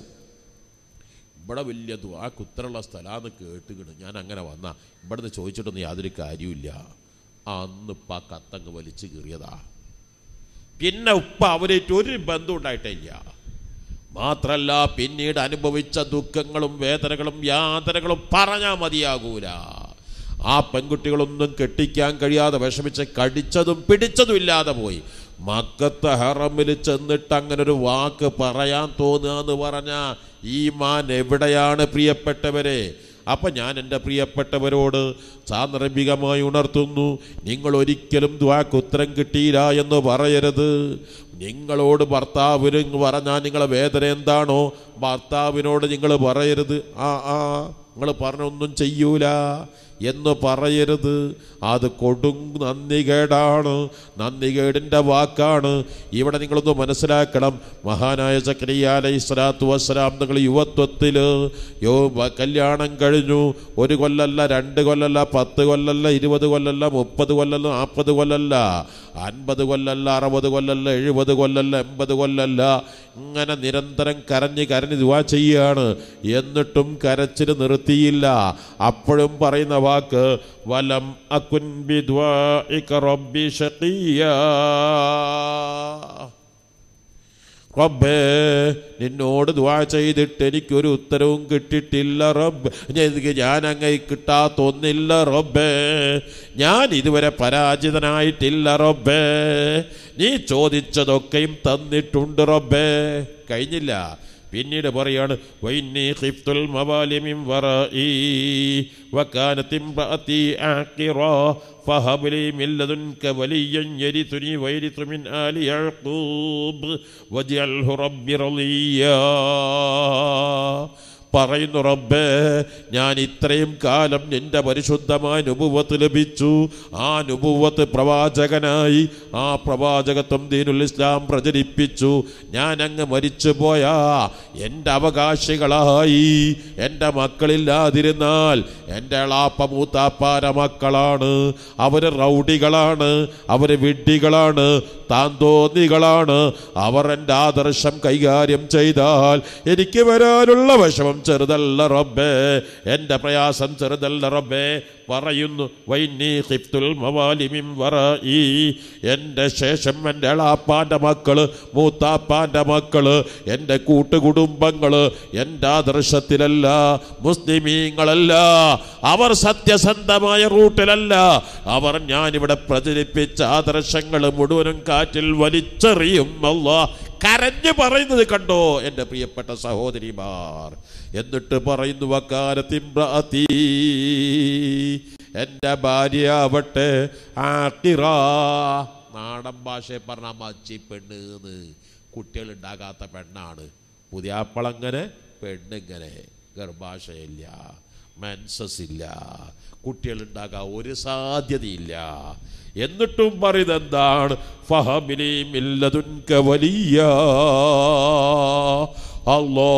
ഇവിടെ വലിയ ആ കുത്തനുള്ള സ്ഥലമാണെന്ന് കേട്ടുകിണ് ഞാൻ അങ്ങനെ വന്ന. ഇവിടുന്ന് ചോദിച്ചിട്ടൊന്നും യാതൊരു കാര്യമില്ല അന്ന് ഇപ്പം ആ കത്തങ്ങ് വലിച്ചു കീറിയതാ. പിന്നെ ഉപ്പ അവരായിട്ട് ഒരു ബന്ധം ഉണ്ടായിട്ടില്ല. മാത്രല്ല പിന്നീട് അനുഭവിച്ച ദുഃഖങ്ങളും വേദനകളും യാതനകളും പറഞ്ഞാൽ മതിയാകൂല. ആ പെൺകുട്ടികളൊന്നും കെട്ടിക്കാൻ കഴിയാതെ വിഷമിച്ച് കടിച്ചതും പിടിച്ചതും ഇല്ലാതെ പോയി. മക്കത്തെ ഹറമിൽ ചെന്നിട്ട് അങ്ങനെ ഒരു വാക്ക് പറയാൻ തോന്നുക എന്ന് പറഞ്ഞ ഈ മാൻ എവിടെയാണ് പ്രിയപ്പെട്ടവരെ? അപ്പൊ ഞാൻ എന്റെ പ്രിയപ്പെട്ടവരോട് സാന്ദർഭികമായി ഉണർത്തുന്നു നിങ്ങൾ ഒരിക്കലും ദ്വാക്ക് ഉത്തരം കിട്ടിയില്ല എന്ന് പറയരുത്. നിങ്ങളോട് ഭർത്താവിന് പറഞ്ഞാൽ നിങ്ങളെ വേദന എന്താണോ ഭർത്താവിനോട് നിങ്ങൾ പറയരുത്. ആ ആ നിങ്ങൾ പറഞ്ഞൊന്നും ചെയ്യൂല. എന്ന് പറയരുത്. അത് കൊടും നന്ദികേടാണ്. നന്ദികേടിന്റെ വാക്കാണ്. ഇവിടെ നിങ്ങളൊന്ന് മനസ്സിലാക്കണം. മഹാനായ സക്രിയ അലൈഹി സ്വലാത്തു വസ്സലാം നിങ്ങൾ യുവത്വത്തിൽ യോ കല്യാണം കഴിഞ്ഞു. ഒരു കൊല്ലല്ല രണ്ട് കൊല്ലല്ല പത്ത് കൊല്ലല്ല ഇരുപത് കൊല്ലല്ല മുപ്പത് കൊല്ലല്ല നാൽപ്പത് കൊല്ലല്ല അൻപത് കൊല്ലല്ല അറുപത് കൊല്ലല്ല എഴുപത് കൊല്ലല്ല എൺപത് കൊല്ലല്ല. ഇങ്ങനെ നിരന്തരം കരഞ്ഞ് കരഞ്ഞ് ദുവാ ചെയ്യുകയാണ് എന്നിട്ടും കരച്ചിൽ നിർത്തിയില്ല. അപ്പോഴും പറയുന്ന വാക്ക് വലം അക്കുൻ റബ്ബി ഷഖിയ റബ്ബേ നിന്നോട് ദ്വാ ചെയ്തിട്ട് എനിക്കൊരു ഉത്തരവും കിട്ടിയിട്ടില്ല റബ്ബ്. ഞാൻ അങ്ങ് കിട്ടാത്തൊന്നില്ല റബ്ബേ. ഞാൻ ഇതുവരെ പരാജിതനായിട്ടില്ല റബ്ബേ. നീ ചോദിച്ചതൊക്കെയും തന്നിട്ടുണ്ട് റബ്ബേ. കഴിഞ്ഞില്ല. പിന്നീട് പറയാണ് വൈന്നി ഖിഫ്തുൽ മവാലിമിൻ വറഈ വകാനത് ഇംറഅതി ആഖിറ ഫഹബ് ലി മിൻ ലദുൻക വലിയൻ യരിതുനി വയരിതു മിൻ ആലി യഅഖൂബ് വജഅൽഹു റബ്ബി റളിയാ പറയുന്നു റബ്ബേ ഞാൻ ഇത്രയും കാലം നിന്റെ പരിശുദ്ധമായ നുപുവത്ത് ലഭിച്ചു. ആ നുപുവത്ത് പ്രവാചകനായി ആ പ്രവാചകത്വം ദീനുൽ ഇസ്ലാം പ്രചരിപ്പിച്ചു. ഞാൻ അങ്ങ് മരിച്ചു പോയാ എന്റെ അവകാശികളായി. എന്റെ മക്കളില്ലാതിരുന്നാൽ എന്റെ എളാപ്പ മൂത്താപ്പാര മക്കളാണ്. അവർ റൗഡികളാണ് അവർ വിഡ്ഢികളാണ് താന്തോന്നികളാണ്. അവർ എന്റെ ആദർശം കൈകാര്യം ചെയ്താൽ എനിക്ക് വരാനുള്ള വിഷമം ചെറുതല്ല റബ്ബേ. എന്റെ പ്രയാസം ചെറുതല്ല റബ്ബേ. പറയുന്നു വൈന്നീ ഖിഫ്തുൽ വറ ഈ എന്റെ ശേഷം എന്റെ എളാപ്പാന്റെ മക്കൾ മൂത്താപ്പാന്റെ മക്കൾ എന്റെ കൂട്ടുകുടുംബങ്ങൾ എന്റെ ആദർശത്തിലല്ല മുസ്ലിമീങ്ങളല്ല. അവർ സത്യസന്ധമായ റൂട്ടിലല്ല. അവർ ഞാനിവിടെ പ്രചരിപ്പിച്ച ആദർശങ്ങൾ മുഴുവനും കാറ്റിൽ വലിച്ചെറിയും. അല്ലാ കരഞ്ഞു പറയുന്നത് കണ്ടോ? എന്റെ പ്രിയപ്പെട്ട സഹോദരിമാർ എന്നിട്ട് പറയുന്നു വക്കാലത്തിമ്രഅതീ എന്റെ ഭാര്യ ആവട്ടെ നാടൻ ഭാഷയെ പറഞ്ഞ മച്ചി പെണ്ണ് കുട്ടികൾ ഉണ്ടാകാത്ത പെണ്ണാണ്. പുതിയ അപ്പളങ്ങനെ പെണ്ണിങ്ങനെ. ഗർഭാശയില്ല മെൻസസ് ഇല്ല. കുട്ടികൾ ഉണ്ടാകാൻ ഒരു സാധ്യതയില്ല. എന്നിട്ടും പറയുന്നത് എന്താണ് വലിയ. അല്ലോ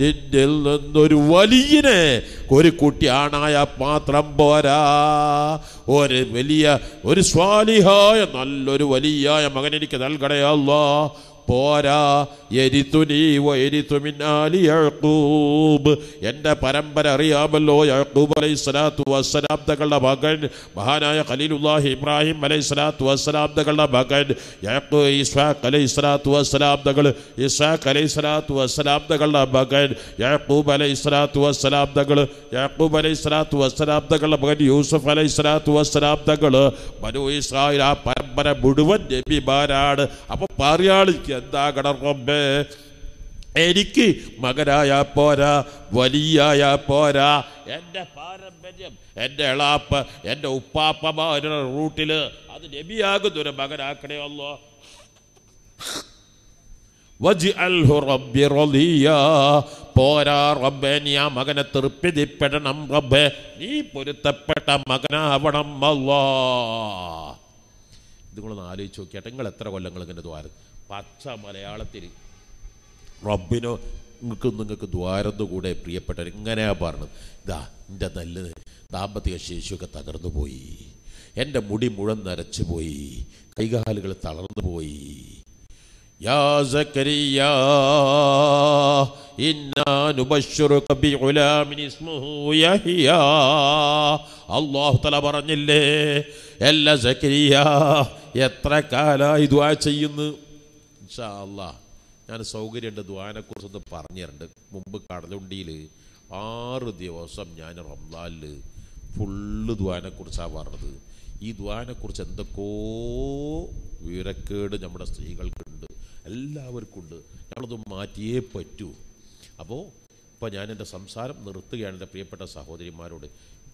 നിന്നിൽ നിന്നൊരു വലിയനെ ഒരു കുട്ടിയാണായ മാത്രം പോരാ. ഒരു വലിയ ഒരു സ്വാലിഹായ നല്ലൊരു വലിയായ മകൻ എനിക്ക് നൽകണേ അല്ലോ പോരാ എരിത്തുനി എരിത്തുമിന്നാലി യഴക്കൂബ് എന്റെ പരമ്പര അറിയാമല്ലോ യഴക്കൂബ് അലൈഹി സ്വലാത്തു വസ്സലാം തങ്ങളുടെ മകൻ മഹാനായ ഖലീലുല്ലാഹി ഇബ്രാഹിം അലൈഹി സ്വലാത്തു വസ്സലാം തങ്ങളുടെ മകൻ യഴക്കൂ ഇസ്ഹാഖ് അലൈഹി സ്വലാത്തു വസ്സലാം തങ്ങൾ ഇസ്ഹാഖ് അലൈഹി സ്വലാത്തു വസ്സലാം തങ്ങളുടെ മകൻ യഴക്കൂബ് അലൈഹി സ്വലാത്തു വസ്സലാം തങ്ങൾ യഴക്കൂബ് അലൈഹി സ്വലാത്തു വസ്സലാം തങ്ങളുടെ മകൻ യൂസഫ് അലൈഹി സ്വലാത്തു വസ്സലാം തങ്ങൾ. മനു ഇസ്രായേൽ ആ പരമ്പര മുഴുവൻ നബിമാരാണ്. അപ്പോൾ പറയാളിക്ക് എന്താകണം റബ്ബേ? എനിക്ക് മകനായ പോരാ വലിയായ പോരാ. എന്റെ പാരമ്പര്യം എന്റെ എളാപ്പ് എന്റെ ഉപ്പാപ്പമാരുടെ റൂട്ടിൽ അത് നബിയാകുന്നൊരു മകനാക്കണേ അല്ലോ പോരാ റബ്ബേ നീ ആ മകനെ തൃപ്തിപ്പെടണം റബ്ബേ. നീ പൊരുത്തപ്പെട്ട മകനാവണം അല്ലോ നിങ്ങളൊന്ന് ആലോചിച്ച് നോക്കിയാട്ടെ. നിങ്ങൾ എത്ര കൊല്ലങ്ങൾ ഇങ്ങനെ ദ്വാരം പച്ച മലയാളത്തിൽ. റബ്ബിനോ നിങ്ങൾക്ക് നിങ്ങൾക്ക് ദ്വാരന്ന് കൂടെ പ്രിയപ്പെട്ടവർ ഇങ്ങനെയാ പറഞ്ഞത്. ഇതാ എന്റെ നല്ലത് ദാമ്പത്തിക ശേഷിയൊക്കെ തകർന്നു പോയി. എന്റെ മുടി മുഴം നരച്ചു പോയി. കൈകാലുകൾ തളർന്നു പോയി. അല്ലാഹു തആല പറഞ്ഞില്ലേ എല്ലാ സക്കരിയ എത്ര കാലായി ദുആ ചെയ്യുന്നു? ഇൻഷാ അള്ളാ ഞാൻ സൗകര്യമുണ്ട് ദ്വാനെക്കുറിച്ചൊന്ന് പറഞ്ഞിട്ടുണ്ട്. മുമ്പ് കടലുണ്ടിയിൽ ആറ് ദിവസം ഞാൻ റംലാലിൽ ഫുള്ള് ദ്വാനെക്കുറിച്ചാണ് പറഞ്ഞത്. ഈ ദ്വാനെക്കുറിച്ച് എന്തൊക്കെയോ വിവരക്കേട് നമ്മുടെ സ്ത്രീകൾക്കുണ്ട് എല്ലാവർക്കും ഉണ്ട് ഞങ്ങളത് മാറ്റിയേ പറ്റൂ. അപ്പോൾ ഇപ്പോൾ ഞാൻ എന്റെ സംസാരം നിർത്തുകയാണ് എന്റെ പ്രിയപ്പെട്ട സഹോദരിമാരോട്.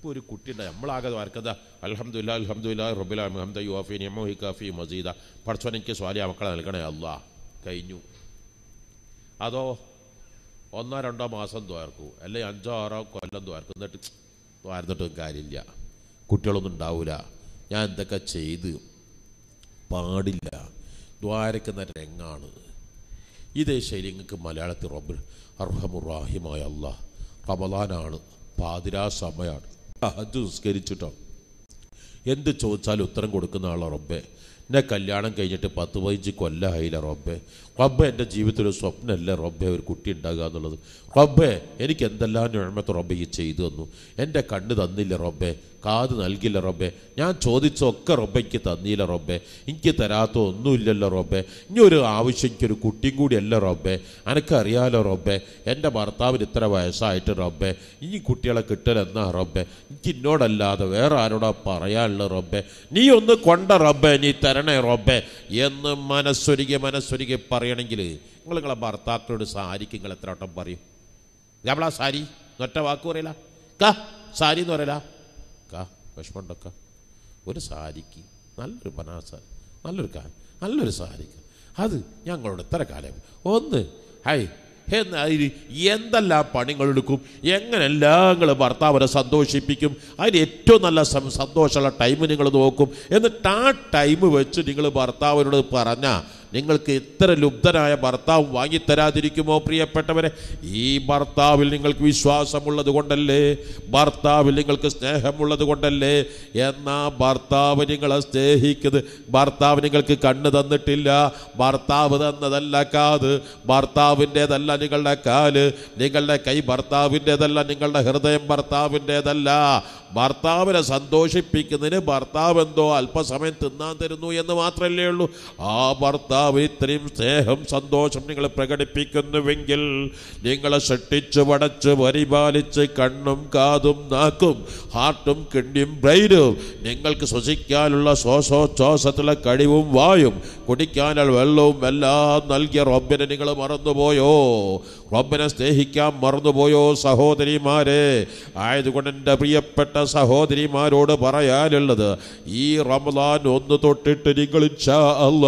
ഇപ്പോൾ ഒരു കുട്ടിയുണ്ട് നമ്മളാകെ വാർക്കത അലഹമ്മദില്ല അലഹമ്മദില്ല റബില അഹമ്മദ് യുവാഫി നിയമോഹി കാഫി മസീദ. പഠിച്ചോൻ എനിക്ക് മക്കളെ നൽകണേ അല്ലാ കഴിഞ്ഞു. അതോ ഒന്നോ രണ്ടോ മാസം ദ്വാർക്കൂ അല്ലെങ്കിൽ അഞ്ചോ ആറോ കൊല്ലം ദ്വാർക്കും എന്നിട്ട് ദ്വാർന്നിട്ടും കാര്യമില്ല. കുട്ടികളൊന്നും ഉണ്ടാവില്ല ഞാൻ എന്തൊക്കെ ചെയ്ത്? പാടില്ല. ദ്വാരക്കുന്ന രംഗാണ്. ഇതേ ശൈലി നിങ്ങൾക്ക് മലയാളത്തിൽ റബ്ബ് അർഹമുറാഹിമായ അല്ല റമലാനാണ് പാതിരാ സമയമാണ് അത് നിസ്കരിച്ചിട്ടോ. എന്ത് ചോദിച്ചാലും ഉത്തരം കൊടുക്കുന്ന ആളാ റബ്ബേ. എന്നെ കല്യാണം കഴിഞ്ഞിട്ട് പത്ത് പതിനഞ്ച് കൊല്ലമായില്ല റബ്ബേ. റബ്ബെ എന്റെ ജീവിതത്തിൽ ഒരു സ്വപ്നമല്ല റബ്ബെ ഒരു കുട്ടി ഉണ്ടാകുക എന്നുള്ളത്. റബ്ബെ എനിക്ക് എന്തെല്ലാം ഞഴമത്ത് റബ്ബെ ഈ ചെയ്തു തന്നു. എന്റെ കണ്ണ് തന്നില്ല റബ്ബെ കാത് നൽകില്ല റബ്ബെ. ഞാൻ ചോദിച്ചൊക്കെ റബ്ബെ എനിക്ക് തന്നില്ല റബ്ബെ. എനിക്ക് തരാത്ത ഒന്നുമില്ലല്ലോ റബ്ബെ. ഇനി ഒരു ആവശ്യം എനിക്കൊരു കുട്ടിയും കൂടിയല്ല റബ്ബെ. എനിക്കറിയാലോ റബ്ബെ എന്റെ ഭർത്താവിന് ഇത്ര വയസ്സായിട്ട് റബ്ബെ. ഇനി കുട്ടികളെ കിട്ടലെന്നാ റബ്ബെ? എനിക്ക് ഇന്നോടല്ലാതെ വേറെ ആരോടാ പറയാനുള്ള റബ്ബെ? നീ ഒന്ന് കൊണ്ട റബ്ബെ നീ തരണേ റബ്ബെ. എന്ന് മനസ്സൊരുക്കി മനസ്സൊരുക്കി പറയണമെങ്കിൽ നിങ്ങൾ നിങ്ങളെ ഭർത്താക്കളോട് സാരിക്ക് നിങ്ങൾ എത്ര വട്ടം പറയും? നമ്മളാ സാരി? ഒറ്റ വാക്ക് പറയില്ല കാ സാരി എന്ന് പറയില്ല കാ വിഷമമുണ്ടൊക്കെ. ഒരു സാരിക്ക് നല്ലൊരു പനാസ നല്ലൊരു കാ നല്ലൊരു സാരിക്ക്. അത് ഞങ്ങളോട് ഇത്ര കാലം? ഒന്ന് ഹൈ അതിന് എന്തെല്ലാം പണികളെടുക്കും എങ്ങനെല്ലാം നിങ്ങൾ ഭർത്താവിനെ സന്തോഷിപ്പിക്കും? അതിന് ഏറ്റവും നല്ല സന്തോഷമുള്ള ടൈം നിങ്ങൾ നോക്കും. എന്നിട്ട് ആ ടൈം വെച്ച് നിങ്ങൾ ഭർത്താവിനോട് പറഞ്ഞാൽ നിങ്ങൾക്ക് ഇത്ര ലുബ്ധനായ ഭർത്താവ് വാങ്ങിത്തരാതിരിക്കുമോ പ്രിയപ്പെട്ടവരെ? ഈ ഭർത്താവിൽ നിങ്ങൾക്ക് വിശ്വാസമുള്ളത് കൊണ്ടല്ലേ? ഭർത്താവിൽ നിങ്ങൾക്ക് സ്നേഹമുള്ളത് കൊണ്ടല്ലേ? എന്നാ ഭർത്താവ് നിങ്ങളെ സ്നേഹിക്കുന്നത്. ഭർത്താവ് നിങ്ങൾക്ക് കണ്ണ് തന്നിട്ടില്ല. ഭർത്താവ് തന്നതല്ല കാത്. ഭർത്താവിന്റെതല്ല നിങ്ങളുടെ കാൽ. നിങ്ങളുടെ കൈ ഭർത്താവിന്റെതല്ല നിങ്ങളുടെ ഹൃദയം ഭർത്താവിന്റെതല്ല. ഭർത്താവിനെ സന്തോഷിപ്പിക്കുന്നതിന് ഭർത്താവ് എന്തോ അല്പസമയം തിന്നാൻ തരുന്നു എന്ന് മാത്രമല്ലേ ഉള്ളൂ. ആ ഭർത്താവ് ഇത്രയും സ്നേഹം സന്തോഷം നിങ്ങൾ പ്രകടിപ്പിക്കുന്നുവെങ്കിൽ നിങ്ങളെ ഷട്ടിച്ച് വടച്ച് പരിപാലിച്ച് കണ്ണും കാതും നാക്കും ഹാർട്ടും കിണ്ടിയും ബ്രെയിനും നിങ്ങൾക്ക് ശ്വസിക്കാനുള്ള ശ്വാസോച്ഛ്വാസത്തിലെ കഴിവും വായും കുടിക്കാനുള്ള വെള്ളവും എല്ലാം നൽകിയ റബ്ബിനെ നിങ്ങൾ മറന്നുപോയോ? റബ്ബിനെ സ്നേഹിക്കാൻ മറന്നുപോയോ സഹോദരിമാരെ? ആയതുകൊണ്ട് എന്റെ പ്രിയപ്പെട്ട സഹോദരിമാരോട് പറയാനുള്ളത് ഈ റമദാൻ ഒന്ന് തൊട്ടിട്ട് നിങ്ങൾ അല്ല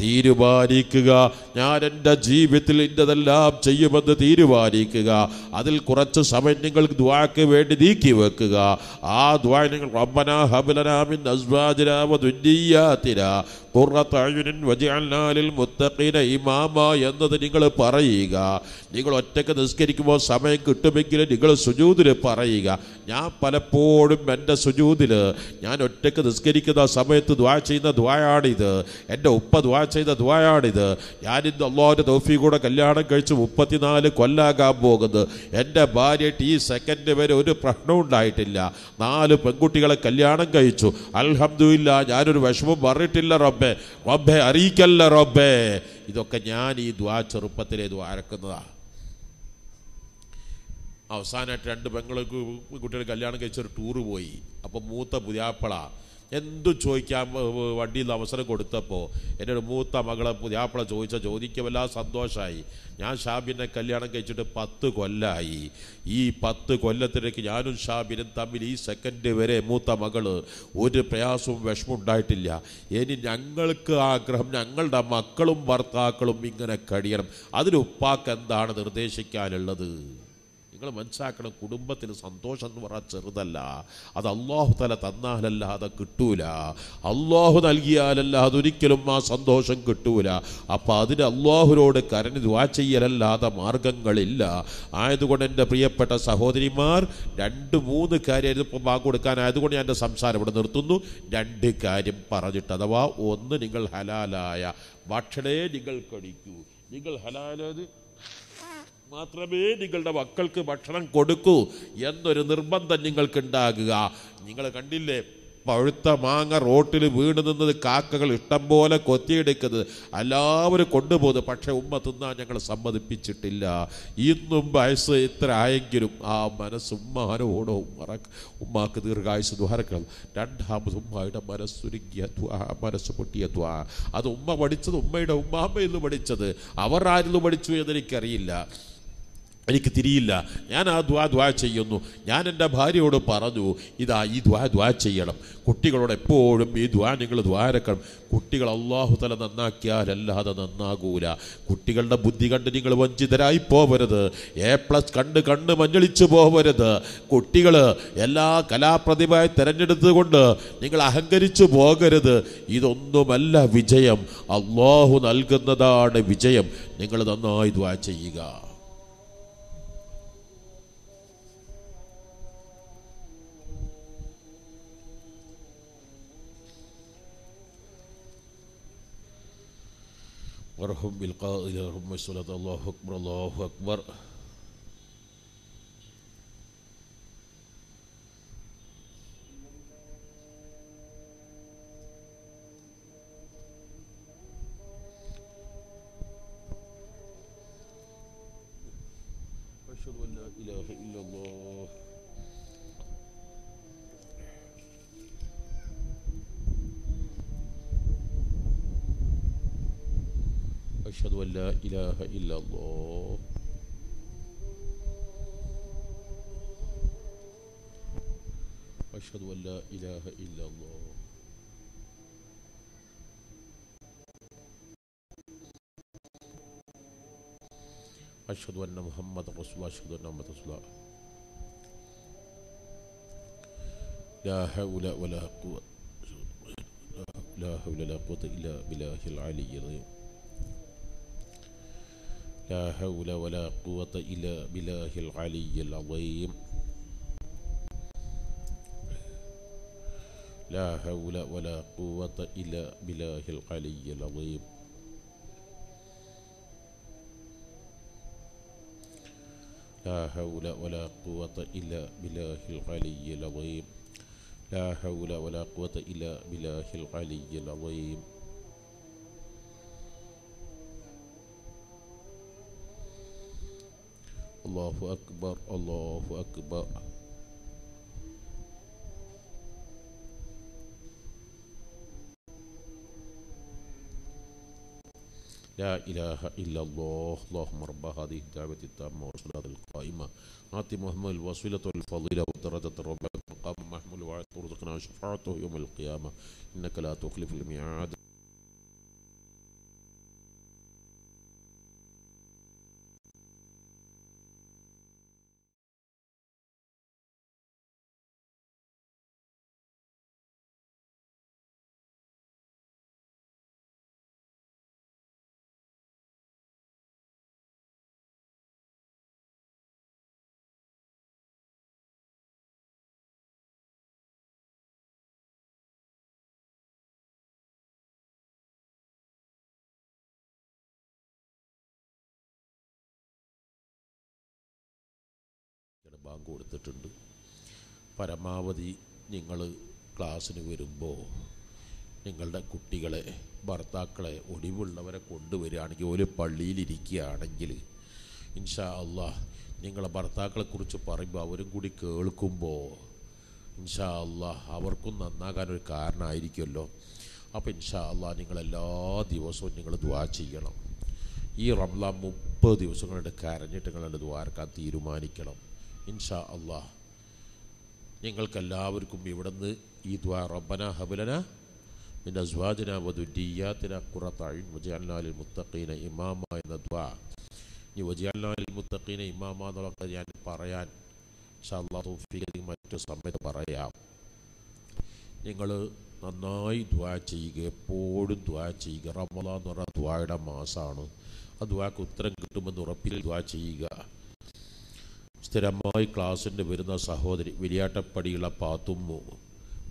തീരുമാനിക്കുക. ഞാൻ എന്റെ ജീവിതത്തിൽ ഇന്നതെല്ലാം ചെയ്യുമെന്ന് തീരുമാനിക്കുക. അതിൽ കുറച്ച് സമയം നിങ്ങൾ ദ്വാക്ക് വേണ്ടി നീക്കി വെക്കുക. ആ ദ്വാ നിങ്ങൾ റബ്ബന ഹബലനാമിൻ അസ്വാജിന വദുന്നിയാതിന ഖുർറത അയുനിൻ വജഅൽനാ ലിൽ മുത്തഖീന ഇമാമ എന്നത് നിങ്ങൾ പറയുക. നിങ്ങൾ ഒറ്റയ്ക്ക് നിസ്കരിക്കുമ്പോൾ സമയം കിട്ടുമെങ്കിൽ നിങ്ങൾ സുജൂദിൽ പറയുക. ഞാൻ പലപ്പോഴും എന്റെ സുജൂദിൽ ഞാൻ ഒറ്റയ്ക്ക് നിസ്കരിക്കുന്ന സമയത്ത് ദ്വാ ചെയ്യുന്ന ദ്വായാണിത് എന്റെ ഉപ്പ ദ്വാ ചെയ്ത ദ്വായാണിത് ഞാനിന്ന് അള്ളാഹുന്റെ തോഫി കൂടെ കല്യാണം കഴിച്ച് മുപ്പത്തിനാല് കൊല്ലാകാൻ പോകുന്നത് എന്റെ ഭാര്യ ഈ സെക്കൻഡ് വരെ ഒരു പ്രശ്നവും ഉണ്ടായിട്ടില്ല. നാല് പെൺകുട്ടികളെ കല്യാണം കഴിച്ചു. അൽഹംദുലില്ല ഞാനൊരു വിഷമം പറഞ്ഞിട്ടില്ല റബ്ബെ. റബ്ബെ അറിയിക്കല്ല റബ്ബെ. ഇതൊക്കെ ഞാൻ ഈ ദ്വാ ചെറുപ്പത്തിലെ ദ്വാരക്കുന്നതാണ് അവസാനമായിട്ട് രണ്ട് പെങ്ങൾക്ക് കുട്ടികൾ കല്യാണം കഴിച്ചൊരു ടൂറ് പോയി. അപ്പോൾ മൂത്ത പുതിയാപ്പള. എന്തു ചോദിക്കാൻ വണ്ടിയിൽ അവസരം കൊടുത്തപ്പോൾ എന്റെ ഒരു മൂത്ത മകളെ പുതിയാപ്പള ചോദിച്ച ചോദിക്കുക വല്ലാതെ സന്തോഷമായി ഞാൻ ഷാബിനെ കല്യാണം കഴിച്ചിട്ട് പത്ത് കൊല്ലായി. ഈ പത്ത് കൊല്ലത്തിലേക്ക് ഞാനും ഷാബിനും തമ്മിൽ ഈ സെക്കൻഡ് വരെ മൂത്ത മകൾ ഒരു പ്രയാസവും വിഷമം ഉണ്ടായിട്ടില്ല. ഇനി ഞങ്ങൾക്ക് ആഗ്രഹം ഞങ്ങളുടെ മക്കളും ഭർത്താക്കളും ഇങ്ങനെ കഴിയണം. അതിന് ഉപ്പാക്ക് എന്താണ് നിർദ്ദേശിക്കാനുള്ളത്? നിങ്ങൾ മനസ്സിലാക്കണം കുടുംബത്തിന് സന്തോഷം എന്ന് പറഞ്ഞാൽ ചെറുതല്ല. അത് അള്ളാഹു തല തന്നാലല്ലാതെ കിട്ടൂല. അള്ളാഹു നൽകിയാലല്ലാതെ ഒരിക്കലും ആ സന്തോഷം കിട്ടൂല. അപ്പം അതിന് അള്ളാഹുരോട് കരഞ്ഞ് ദ്വാ ചെയ്യലല്ലാതെ മാർഗങ്ങളില്ല. ആയതുകൊണ്ട് എന്റെ പ്രിയപ്പെട്ട സഹോദരിമാർ രണ്ട് മൂന്ന് കാര്യം ഇപ്പോൾ വാക്ക് കൊടുക്കാനായതുകൊണ്ട് ഞാൻ എന്റെ സംസാരം ഇവിടെ നിർത്തുന്നു. രണ്ട് കാര്യം പറഞ്ഞിട്ട് അഥവാ ഒന്ന് നിങ്ങൾ ഹലാലായ ഭക്ഷണേ നിങ്ങൾ കഴിക്കൂ. നിങ്ങൾ ഹലാലത് മാത്രമേ നിങ്ങളുടെ മക്കൾക്ക് ഭക്ഷണം കൊടുക്കൂ എന്നൊരു നിർബന്ധം നിങ്ങൾക്കുണ്ടാകുക. നിങ്ങൾ കണ്ടില്ലേ? പഴുത്ത മാങ്ങ റോട്ടിൽ വീണ് നിന്നത് കാക്കകൾ ഇഷ്ടം പോലെ കൊത്തിയെടുക്കുന്നത്. എല്ലാവരും കൊണ്ടുപോകുന്നത് പക്ഷെ ഉമ്മ തിന്നാൻ ഞങ്ങൾ സമ്മതിപ്പിച്ചിട്ടില്ല. ഇന്നും വയസ്സ് ഇത്ര ആയെങ്കിലും ആ മനസ്സ് ഉമ്മാനോടോ ഉമ്മറ ഉമ്മാക്ക് ദീർഘായുസ് ദ്വാരക്കണം. രണ്ടാമത് ഉമ്മയുടെ മനസ്സുരുക്കിയ മനസ്സ് പൊട്ടിയ ദ്വാ. അത് ഉമ്മ പഠിച്ചത് ഉമ്മയുടെ ഉമ്മാമ്മയിൽ നിന്ന് പഠിച്ചത്. അവർ ആരിൽ പഠിച്ചു എന്നെനിക്കറിയില്ല എനിക്ക് തിരിയില്ല. ഞാൻ ആ ദ്വാ ദ്വാ ചെയ്യുന്നു. ഞാൻ എന്റെ ഭാര്യയോട് പറഞ്ഞു ഇതാ ഈ ദ്വാ ദ്വാ ചെയ്യണം. കുട്ടികളോട് എപ്പോഴും ഈ ദ്വാ നിങ്ങൾ ദ്വാരക്കണം. കുട്ടികൾ അള്ളാഹു തല നന്നാക്കിയാലല്ലാതെ നന്നാകൂല. കുട്ടികളുടെ ബുദ്ധി കണ്ട് നിങ്ങൾ വഞ്ചിതരായി പോവരുത്. എ പ്ലസ് കണ്ട് കണ്ട് മഞ്ഞളിച്ചു പോവരുത്. കുട്ടികൾ എല്ലാ കലാപ്രതിഭയായി തിരഞ്ഞെടുത്തുകൊണ്ട് നിങ്ങൾ അഹങ്കരിച്ചു പോകരുത്. ഇതൊന്നുമല്ല വിജയം. അള്ളാഹു നൽകുന്നതാണ് വിജയം. നിങ്ങൾ നന്നായി ദ്വാ ചെയ്യുക. وارحم بالقائل اللهم الصلاة الله أكبر الله أكبر إله إلا الله. أشهد أن لا إله إلا الله. أشهد أن محمد رسول الله. أشهد أن محمد رسول الله. لا حول ولا قوة. لا حول ولا قوة إلا بالله العلي العظيم. لا حول ولا قوة إلا بالله العلي العظيم. لا حول ولا قوة إلا بالله العلي العظيم. لا حول ولا قوة إلا بالله العلي العظيم. لا حول ولا قوة إلا بالله العلي العظيم. الله أكبر الله أكبر. لا إله إلا الله. اللهم رب هذه الدعوة التامة والصلاة القائمة. آت محمد الوسيلة والفضيلة والدرجة مقام محمول وعد ترزقنا شفاعته يوم القيامة. إنك لا تخلف الميعاد. ബാങ്ക് കൊടുത്തിട്ടുണ്ട്. പരമാവധി നിങ്ങൾ ക്ലാസ്സിന് വരുമ്പോൾ നിങ്ങളുടെ കുട്ടികളെ ഭർത്താക്കളെ ഒടിവുള്ളവരെ കൊണ്ടുവരികയാണെങ്കിൽ ഒരു പള്ളിയിലിരിക്കുകയാണെങ്കിൽ ഇൻഷാ അള്ളാഹ് നിങ്ങളെ ഭർത്താക്കളെക്കുറിച്ച് പറയുമ്പോൾ അവരും കൂടി കേൾക്കുമ്പോൾ ഇൻഷാ അള്ളാഹ് അവർക്കും നന്നാകാൻ ഒരു കാരണമായിരിക്കുമല്ലോ. അപ്പോൾ ഇൻഷാ അള്ളാഹ് നിങ്ങളെല്ലാ ദിവസവും നിങ്ങൾ ദ്വാ ചെയ്യണം. ഈ റംലാൻ മുപ്പത് ദിവസങ്ങളുടെ കരഞ്ഞിട്ട് നിങ്ങളുടെ ദ്വാരക്കാൻ തീരുമാനിക്കണം. ഇൻഷാ അള്ളാഹ് നിങ്ങൾക്കെല്ലാവർക്കും ഇവിടുന്ന് ഈ ദ്വാ റബ്ബന ഹബുലന പിന്നെ അസ്വാദിന വധുരിയാത്തിന കുറത്താഴിൻ വജാലിൽ മുത്തഖീന ഇമാമ എന്ന ദ്വാ ഈ വജാലിൽ മുത്തഖീന ഇമാമ എന്നുള്ളതൊക്കെ ഞാൻ പറയാൻ മറ്റു സമയത്ത് പറയാം. നിങ്ങൾ നന്നായി ദ്വാ ചെയ്യുക എപ്പോഴും ദ്വാ ചെയ്യുക. റമദാൻ എന്ന് പറഞ്ഞാൽ ദ്വായുടെ മാസമാണ് ആ ദ്വാക്ക് ഉത്തരം കിട്ടുമെന്ന് ഉറപ്പിൽ ദ്വാ ചെയ്യുക. സ്ഥിരമായി ക്ലാസ്സിന് വരുന്ന സഹോദരി വലിയാട്ടപ്പടിയുള്ള പാത്തുമ്മു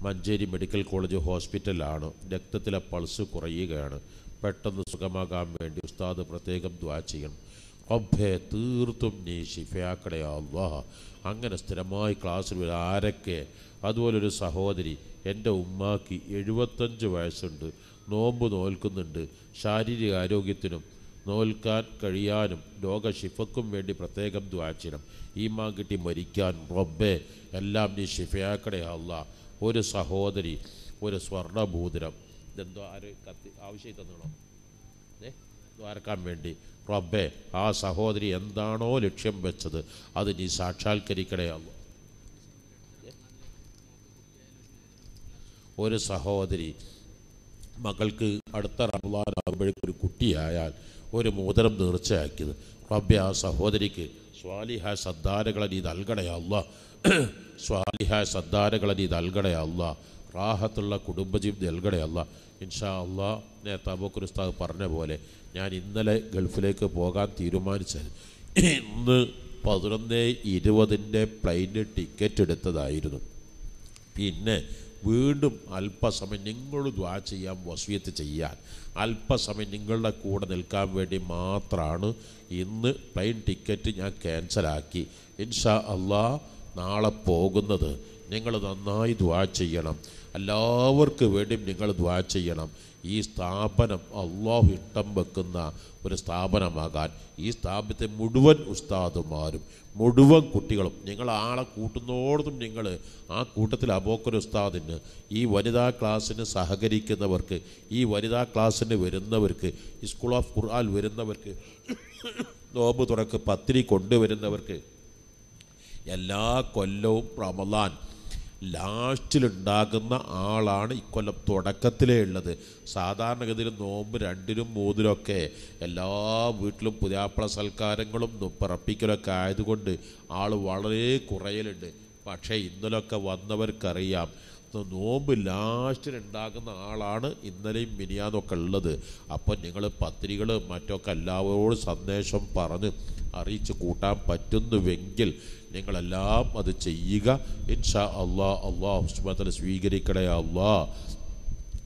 മഞ്ചേരി മെഡിക്കൽ കോളേജ് ഹോസ്പിറ്റലാണ് രക്തത്തിലെ പൾസ് കുറയുകയാണ്. പെട്ടെന്ന് സുഖമാകാൻ വേണ്ടി ഉസ്താദ് പ്രത്യേകം ദ്വാ ചെയ്യണം. റബ്ബേ തീർത്തും നീ ഷിഫയാക്കടേ അള്ളാ അങ്ങനെ സ്ഥിരമായി ക്ലാസ്സിൽ വരും ആരൊക്കെ? അതുപോലൊരു സഹോദരി എന്റെ ഉമ്മാക്ക് എഴുപത്തഞ്ച് വയസ്സുണ്ട്. നോമ്പ് നോൽക്കുന്നുണ്ട്. ശാരീരിക ആരോഗ്യത്തിനും നോൽക്കാൻ കഴിയാനും രോഗശിഫക്കും വേണ്ടി പ്രത്യേകം ദ്വാ ചെയ്യണം. ഈമാൻ കിട്ടി മരിക്കാൻ റബ്ബെ എല്ലാം നീ ഷിഫയാക്കടേ അല്ല ഒരു സഹോദരി ഒരു സ്വർണഭൂതരം ഇതെന്തോ ആര് കത്തി ആവശ്യമായി തന്നോ ഏ ദ്വാരക്കാൻ വേണ്ടി? റബ്ബെ ആ സഹോദരി എന്താണോ ലക്ഷ്യം വെച്ചത് അത് നീ സാക്ഷാത്കരിക്കണേ അല്ല ഒരു സഹോദരി മകൾക്ക് അടുത്ത റമദാനാകുമ്പോഴേക്കും ഒരു കുട്ടിയായാൽ ഒരു മോതിരം നേർച്ചയാക്കിയത് റബ്ബെ ആ സഹോദരിക്ക് സ്വാലിഹ സദ്ദാരകളെ നീ നൽകണയല്ല സ്വാലിഹ സദ്ദാരകളെ നീ നൽകണയല്ല റാഹത്തുള്ള കുടുംബജീവിതം നൽകണയല്ല ഇൻഷാ അള്ളാ നേരത്തെ അബൂക്കർ ഉസ്താദ് പറഞ്ഞ പോലെ ഞാൻ ഇന്നലെ ഗൾഫിലേക്ക് പോകാൻ തീരുമാനിച്ചത്. ഇന്ന് പതിനൊന്ന് ഇരുപതിന്റെ പ്ലെയിന് ടിക്കറ്റ് എടുത്തതായിരുന്നു. പിന്നെ വീണ്ടും അല്പസമയം നിങ്ങൾ ദ്വാ ചെയ്യാൻ വസ്വിയത്ത് ചെയ്യാൻ. അല്പസമയം നിങ്ങളുടെ കൂടെ നിൽക്കാൻ വേണ്ടി മാത്രമാണ് ഇന്ന് പ്ലെയിൻ ടിക്കറ്റ് ഞാൻ ക്യാൻസലാക്കി ഇൻഷാ അള്ളാ നാളെ പോകുന്നത് നിങ്ങൾ നന്നായി ദ്വാ ചെയ്യണം. എല്ലാവർക്കും വേണ്ടിയും നിങ്ങൾ ദ്വാ ചെയ്യണം. ഈ സ്ഥാപനം അള്ളാഹു ഇട്ടം വെക്കുന്ന ഒരു സ്ഥാപനമാകാൻ ഈ സ്ഥാപനത്തെ മുഴുവൻ ഉസ്താദുമാരും മുഴുവൻ കുട്ടികളും നിങ്ങൾ ആളെ കൂട്ടുന്നോടത്തും നിങ്ങൾ ആ കൂട്ടത്തിൽ അബോക്കർ ഉസ്താദിന് ഈ വനിതാ ക്ലാസ്സിന് സഹകരിക്കുന്നവർക്ക് ഈ വനിതാ ക്ലാസ്സിന് വരുന്നവർക്ക് ഈ സ്കൂൾ ഓഫ് ഖുർആൻ വരുന്നവർക്ക് നോമ്പ് തുറക്ക് പത്തിരി കൊണ്ടുവരുന്നവർക്ക് എല്ലാ കൊല്ലവും റമദാൻ ലാസ്റ്റിലുണ്ടാകുന്ന ആളാണ് ഇക്കൊല്ലം തുടക്കത്തിലേ ഉള്ളത്. സാധാരണഗതിയിൽ നോമ്പ് രണ്ടിനും മൂന്നിലൊക്കെ എല്ലാ വീട്ടിലും പുതിയാപ്പള സൽക്കാരങ്ങളും പിറപ്പിക്കലൊക്കെ ആയതുകൊണ്ട് ആൾ വളരെ കുറയലുണ്ട്. പക്ഷേ ഇന്നലൊക്കെ വന്നവർക്കറിയാം നോമ്പ് ലാസ്റ്റിലുണ്ടാകുന്ന ആളാണ് ഇന്നലെയും മിനിയാന്നൊക്കെ ഉള്ളത്. അപ്പം നിങ്ങൾ പത്രികൾ മറ്റൊക്കെ എല്ലാവരോടും സന്ദേശം പറഞ്ഞ് അറിയിച്ച് കൂട്ടാൻ പറ്റുന്നുവെങ്കിൽ നിങ്ങളെല്ലാം അത് ചെയ്യുക. ഇൻഷാ അള്ളാ അള്ളാഹ് ഹുസ്മത്തിൽ സ്വീകരിക്കണേ അള്ളാ.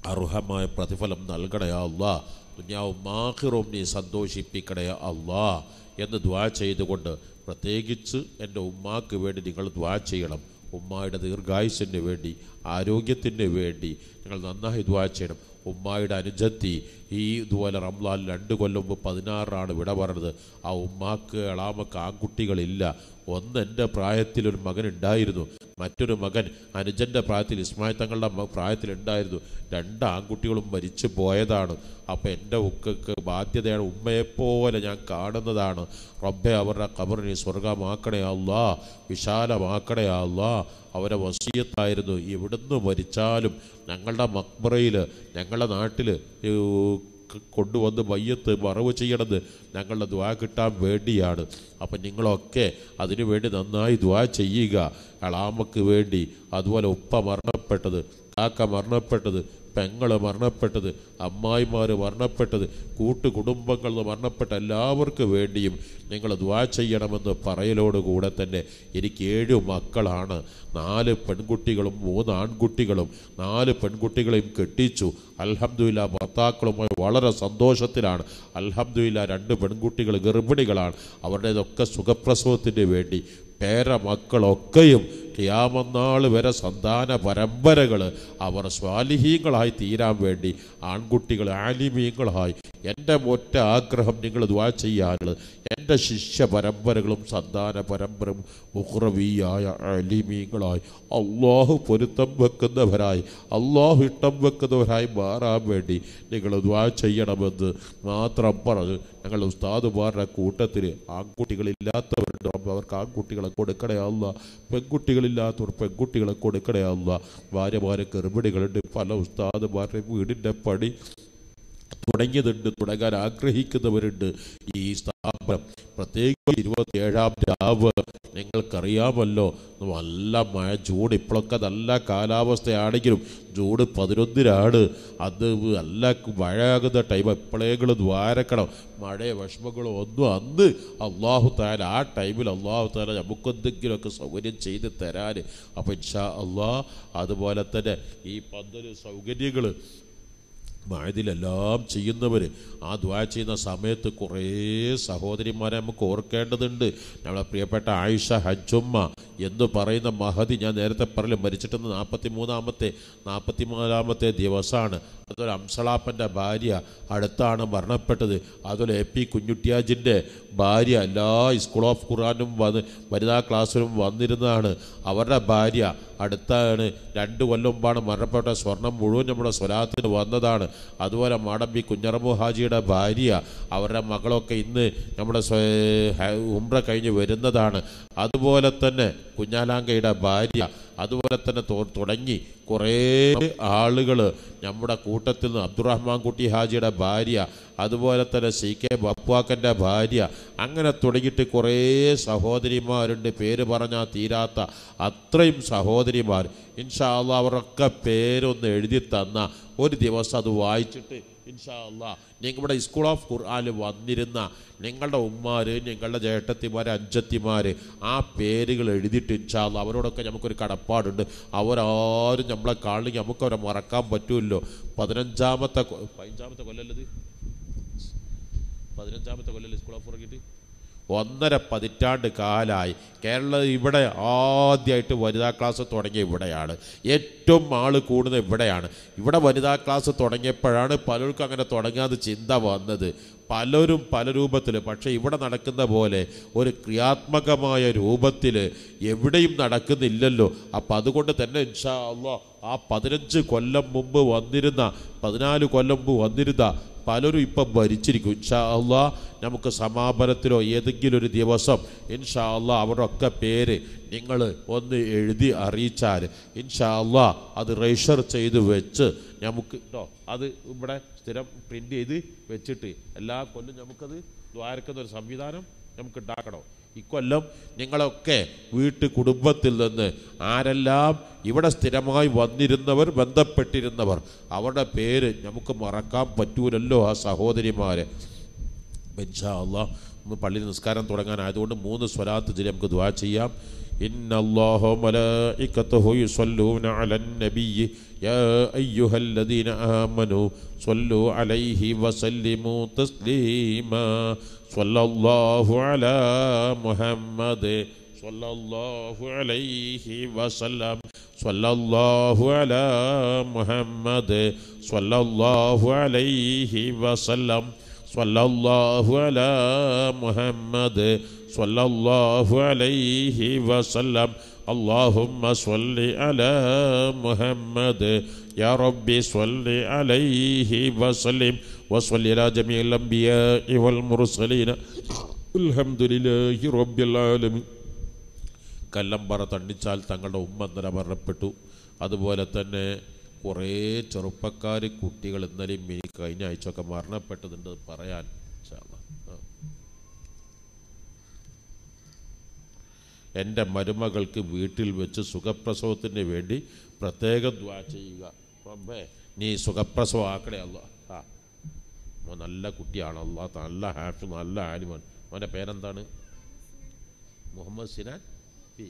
അർഹമായ പ്രതിഫലം നൽകണേ അള്ളാ. ദുനിയാവും മാഹിറും നീ സന്തോഷിപ്പിക്കണേ അള്ളാ എന്ന് ദ്വാ ചെയ്തുകൊണ്ട് പ്രത്യേകിച്ച് എന്റെ ഉമ്മാക്ക് വേണ്ടി നിങ്ങൾ ദ്വാ ചെയ്യണം. ഉമ്മായുടെ ദീർഘായുസിന് വേണ്ടി ആരോഗ്യത്തിന് വേണ്ടി നിങ്ങൾ നന്നായി ദ്വാ ചെയ്യണം. ഉമ്മായുടെ അനുജത്തി ഈ ഇതുപോലെ റംലാൻ രണ്ട് കൊല്ലം മുമ്പ് പതിനാറാണ് വിട പറഞ്ഞത് ആ ഉമ്മാക്ക് എളാമക്ക് ആൺകുട്ടികളില്ല. ഒന്ന് എന്റെ പ്രായത്തിൽ ഒരു മകൻ ഉണ്ടായിരുന്നു. മറ്റൊരു മകൻ അനുജന്റെ പ്രായത്തിൽ ഇസ്മായിൽ തങ്ങളുടെ പ്രായത്തിൽ ഉണ്ടായിരുന്നു. രണ്ട് ആൺകുട്ടികളും മരിച്ചു പോയതാണ്. അപ്പോൾ എന്റെ ഉക്കക്ക് ബാധ്യതയാണ് ഉമ്മയെപ്പോലെ ഞാൻ കാണുന്നതാണ്. റബ്ബെ അവരുടെ കബറിനെ സ്വർഗമാക്കണേ അല്ലാ. വിശാലമാക്കണേ അവരെ വസീയത്തായിരുന്നു. എവിടുന്ന് മരിച്ചാലും ഞങ്ങളുടെ മക്ബറയിൽ ഞങ്ങളുടെ നാട്ടിൽ കൊണ്ടുവന്ന് മയ്യത്ത് മറവ് ചെയ്യണത് ഞങ്ങളുടെ ദ്വാ കിട്ടാൻ വേണ്ടിയാണ്. അപ്പം നിങ്ങളൊക്കെ അതിനു വേണ്ടി നന്നായി ദ്വാ ചെയ്യുക. അളാമക്ക് വേണ്ടി അതുപോലെ ഉപ്പ മരണപ്പെട്ടത് കാക്ക മരണപ്പെട്ടത് പെങ്ങൾ മരണപ്പെട്ടത് അമ്മായിമാർ മരണപ്പെട്ടത് കൂട്ടുകുടുംബങ്ങൾ മരണപ്പെട്ട എല്ലാവർക്കും വേണ്ടിയും നിങ്ങൾ ദ്വാ ചെയ്യണമെന്ന് പറയലോടുകൂടെ തന്നെ എനിക്ക് ഏഴ് മക്കളാണ്. നാല് പെൺകുട്ടികളും മൂന്ന് ആൺകുട്ടികളും നാല് പെൺകുട്ടികളെയും കെട്ടിച്ചു. അൽഹമ്മദില്ല ഭർത്താക്കളുമായി വളരെ സന്തോഷത്തിലാണ്. അൽഹമ്മദില്ല രണ്ട് പെൺകുട്ടികൾ ഗർഭിണികളാണ്. അവരുടേതൊക്കെ സുഖപ്രസവത്തിന് വേണ്ടി പേരമക്കളൊക്കെയും കിയാമന്നാൾ വരെ സന്താന പരമ്പരകൾ അവർ സ്വാലിഹീങ്ങളായി തീരാൻ വേണ്ടി ആൺകുട്ടികൾ ആലിമീങ്ങളായി എന്റെ ഒറ്റ ആഗ്രഹം നിങ്ങൾ ദ്വാ ചെയ്യാനുള്ളത് എന്റെ ശിഷ്യ പരമ്പരകളും സന്താന പരമ്പരയും ഉഹ്റവിയായ അലിമീങ്ങളായി. അള്ളാഹു പൊരുത്തം വെക്കുന്നവരായി. അള്ളാഹു ഇഷ്ടം വെക്കുന്നവരായി മാറാൻ വേണ്ടി നിങ്ങൾ ദ്വാ ചെയ്യണമെന്ന് മാത്രം പറഞ്ഞു ഞങ്ങൾ ഉസ്താദുമാരുടെ കൂട്ടത്തിൽ ആൺകുട്ടികളില്ലാത്തവരുണ്ട്. അവർക്ക് ആൺകുട്ടികളെ കൊടുക്കണേ അല്ല പെൺകുട്ടികളില്ലാത്തവർ പെൺകുട്ടികളെ കൊടുക്കണേ അല്ല. ഭാര്യമാരെ ഗർഭിണികളുണ്ട്. പല ഉസ്താദുമാരുടെ വീടിന്റെ പണി തുടങ്ങിയതുണ്ട് തുടങ്ങാൻ ആഗ്രഹിക്കുന്നവരുണ്ട്. ഈ സ്ഥാപനം പ്രത്യേകിച്ച് ഇരുപത്തിയേഴാം രാവ് നിങ്ങൾക്കറിയാമല്ലോ നല്ല മഴ ജൂൺ ഇപ്പോഴൊക്കെ നല്ല കാലാവസ്ഥയാണെങ്കിലും ജൂൺ പതിനൊന്നിനാണ്. അത് നല്ല മഴയാകുന്ന ടൈം എപ്പോഴെങ്കിലും ദ്വാരക്കണം. മഴയോ വിഷമങ്ങളോ ഒന്നും അന്ന് അള്ളാഹു താല ആ ടൈമിൽ അള്ളാഹു താല നമുക്കെന്തെങ്കിലുമൊക്കെ സൗകര്യം ചെയ്ത് തരാൻ അപ്പം ഇൻഷാ അള്ളാഹ് അതുപോലെ തന്നെ ഈ പന്തൽ സൗകര്യങ്ങൾ മഴതിലെല്ലാം ചെയ്യുന്നവർ ആ ദ്വാ ചെയ്യുന്ന സമയത്ത് കുറേ സഹോദരിമാരെ നമുക്ക് ഓർക്കേണ്ടതുണ്ട്. നമ്മളെ പ്രിയപ്പെട്ട ആയിഷ ഹജ്ജുമ്മ എന്ന് പറയുന്ന മഹതി ഞാൻ നേരത്തെ പറഞ്ഞു മരിച്ചിട്ടെന്ന് നാൽപ്പത്തി മൂന്നാമത്തെ നാൽപ്പത്തി മൂന്നാമത്തെ ദിവസമാണ് അതുപോലെ അംസളാപ്പന്റെ ഭാര്യ അടുത്താണ് മരണപ്പെട്ടത്. അതുപോലെ എ പി കുഞ്ഞുട്ടിയാജിന്റെ ഭാര്യ എല്ലാ സ്കൂൾ ഓഫ് ഖുറാനും വന്ന് വനിതാ ക്ലാസ്സിലും വന്നിരുന്നതാണ്. അവരുടെ ഭാര്യ അടുത്താണ്. രണ്ട് കൊല്ലം മുമ്പാണ് മരണപ്പെട്ട സ്വർണം മുഴുവൻ നമ്മുടെ സ്വലാത്തിന് വന്നതാണ്. അതുപോലെ മാടമ്പി കുഞ്ഞറമ്പു ഹാജിയുടെ ഭാര്യ അവരുടെ മകളൊക്കെ ഇന്ന് നമ്മുടെ ഉംറ കഴിഞ്ഞ് വരുന്നതാണ്. അതുപോലെ തന്നെ കുഞ്ഞാലാങ്കയുടെ ഭാര്യ അതുപോലെ തന്നെ തുടങ്ങി കുറേ ആളുകൾ നമ്മുടെ കൂട്ടത്തിൽ നിന്ന് അബ്ദുറഹ്മാൻ കുട്ടി ഹാജിയുടെ ഭാര്യ അതുപോലെ തന്നെ സി കെ ബപ്പുവാക്കന്റെ ഭാര്യ അങ്ങനെ തുടങ്ങിയിട്ട് കുറേ സഹോദരിമാരുണ്ട്. പേര് പറഞ്ഞാൽ തീരാത്ത അത്രയും സഹോദരിമാർ. ഇൻഷാ അള്ളാ അവരൊക്കെ പേരൊന്ന് എഴുതി തന്ന ഒരു ദിവസം അത് വായിച്ചിട്ട് ഇൻഷാ അള്ളാ നിങ്ങളുടെ സ്കൂൾ ഓഫ് ഖുർആാൽ വന്നിരുന്ന നിങ്ങളുടെ ഉമ്മാർ നിങ്ങളുടെ ജേട്ടത്തിമാർ അഞ്ചത്തിമാർ ആ പേരുകൾ എഴുതിയിട്ട് ഇൻഷാല്ല അവരോടൊക്കെ നമുക്കൊരു കടപ്പാടുണ്ട്. അവരാരും നമ്മളെ കാണണമെങ്കിൽ നമുക്ക് അവരെ മറക്കാൻ പറ്റുമല്ലോ പതിനഞ്ചാമത്തെ പതിനഞ്ചാമത്തെ കൊല്ലല്ലത് പതിനഞ്ചാമത്തെ കൊല്ലല്ലേ സ്കൂൾ ഓഫ് തുടങ്ങിയിട്ട് ഒന്നര പതിറ്റാണ്ട് കാലായി. കേരളം ഇവിടെ ആദ്യമായിട്ട് വനിതാ ക്ലാസ് തുടങ്ങിയ ഇവിടെയാണ്. ഏറ്റവും ആൾ കൂടുന്നത് ഇവിടെയാണ്. ഇവിടെ വനിതാ ക്ലാസ് തുടങ്ങിയപ്പോഴാണ് പലർക്കും അങ്ങനെ തുടങ്ങാതെ ചിന്ത വന്നത്. പലരും പല രൂപത്തിൽ. പക്ഷേ ഇവിടെ നടക്കുന്ന പോലെ ഒരു ക്രിയാത്മകമായ രൂപത്തിൽ എവിടെയും നടക്കുന്നില്ലല്ലോ. അപ്പം അതുകൊണ്ട് തന്നെ ഇൻഷാ അള്ളാ ആ പതിനഞ്ച് കൊല്ലം മുമ്പ് വന്നിരുന്ന പതിനാല് കൊല്ലം മുമ്പ് വന്നിരുന്ന പലരും ഇപ്പം ഭരിച്ചിരിക്കും ഇൻഷാ അള്ളാ നമുക്ക് സമാപനത്തിലോ ഏതെങ്കിലും ഒരു ദിവസം ഇൻഷാ അള്ളാ അവരുടെ ഒക്കെ പേര് നിങ്ങൾ ഒന്ന് എഴുതി അറിയിച്ചാൽ ഇൻഷാ അള്ളാ അത് രജിസ്റ്റർ ചെയ്ത് വെച്ച് നമുക്ക് കേട്ടോ അത് ഇവിടെ സ്ഥിരം പ്രിന്റ് ചെയ്ത് വെച്ചിട്ട് എല്ലാ കൊല്ലം നമുക്കത് ദ്വാരക്കുന്ന ഒരു സംവിധാനം നമുക്ക് ഉണ്ടാക്കണം ഇക്കൊല്ലം നിങ്ങളൊക്കെ വീട്ടു കുടുംബത്തിൽ നിന്ന് ആരെല്ലാം ഇവിടെ സ്ഥിരമായി വന്നിരുന്നവർ ബന്ധപ്പെട്ടിരുന്നവർ അവരുടെ പേര് നമുക്ക് മറക്കാൻ പറ്റൂലല്ലോ ആ സഹോദരിമാരെ. ഇൻഷാ അള്ളാ നമ്മൾ പള്ളി നിസ്കാരം തുടങ്ങാനായതുകൊണ്ട് മൂന്ന് സ്വലാത്ത് ഇതിൽ നമുക്ക് ദുആ ചെയ്യാം إن الله وملائكته يصلون على النبي يا أيها الذين آمنوا صلوا عليه وسلموا تسليما صلى الله على محمد صلى الله عليه وسلم صلى الله على محمد صلى الله عليه وسلم صلى الله على محمد صلى الله عليه وسلم اللهم صل على محمد يا ربي صل عليه وسلم وصل على جميع الأنبياء والمرسلين الحمد لله رب العالمين കല്ലമ്പറ തണ്ണിച്ചാൽ തങ്ങളുടെ ഉമ്മ ഇന്നലെ മരണപ്പെട്ടു അതുപോലെ തന്നെ കുറേ ചെറുപ്പക്കാർ കുട്ടികൾ ഇന്നലെയും എനിക്ക് കഴിഞ്ഞ ആഴ്ചയൊക്കെ മരണപ്പെട്ടതുണ്ട് പറയാൻ. എന്റെ മരുമകൾക്ക് വീട്ടിൽ വെച്ച് സുഖപ്രസവത്തിന് വേണ്ടി പ്രത്യേക ദ്വാ ചെയ്യുക. റബ്ബേ നീ സുഖപ്രസവം ആക്കണേ അല്ല ആ. നല്ല കുട്ടിയാണ് അല്ല നല്ല ഹാപ്പി നല്ല ആനിമൻ അവന്റെ പേരെന്താണ്? മുഹമ്മദ് സിനാൻ പി.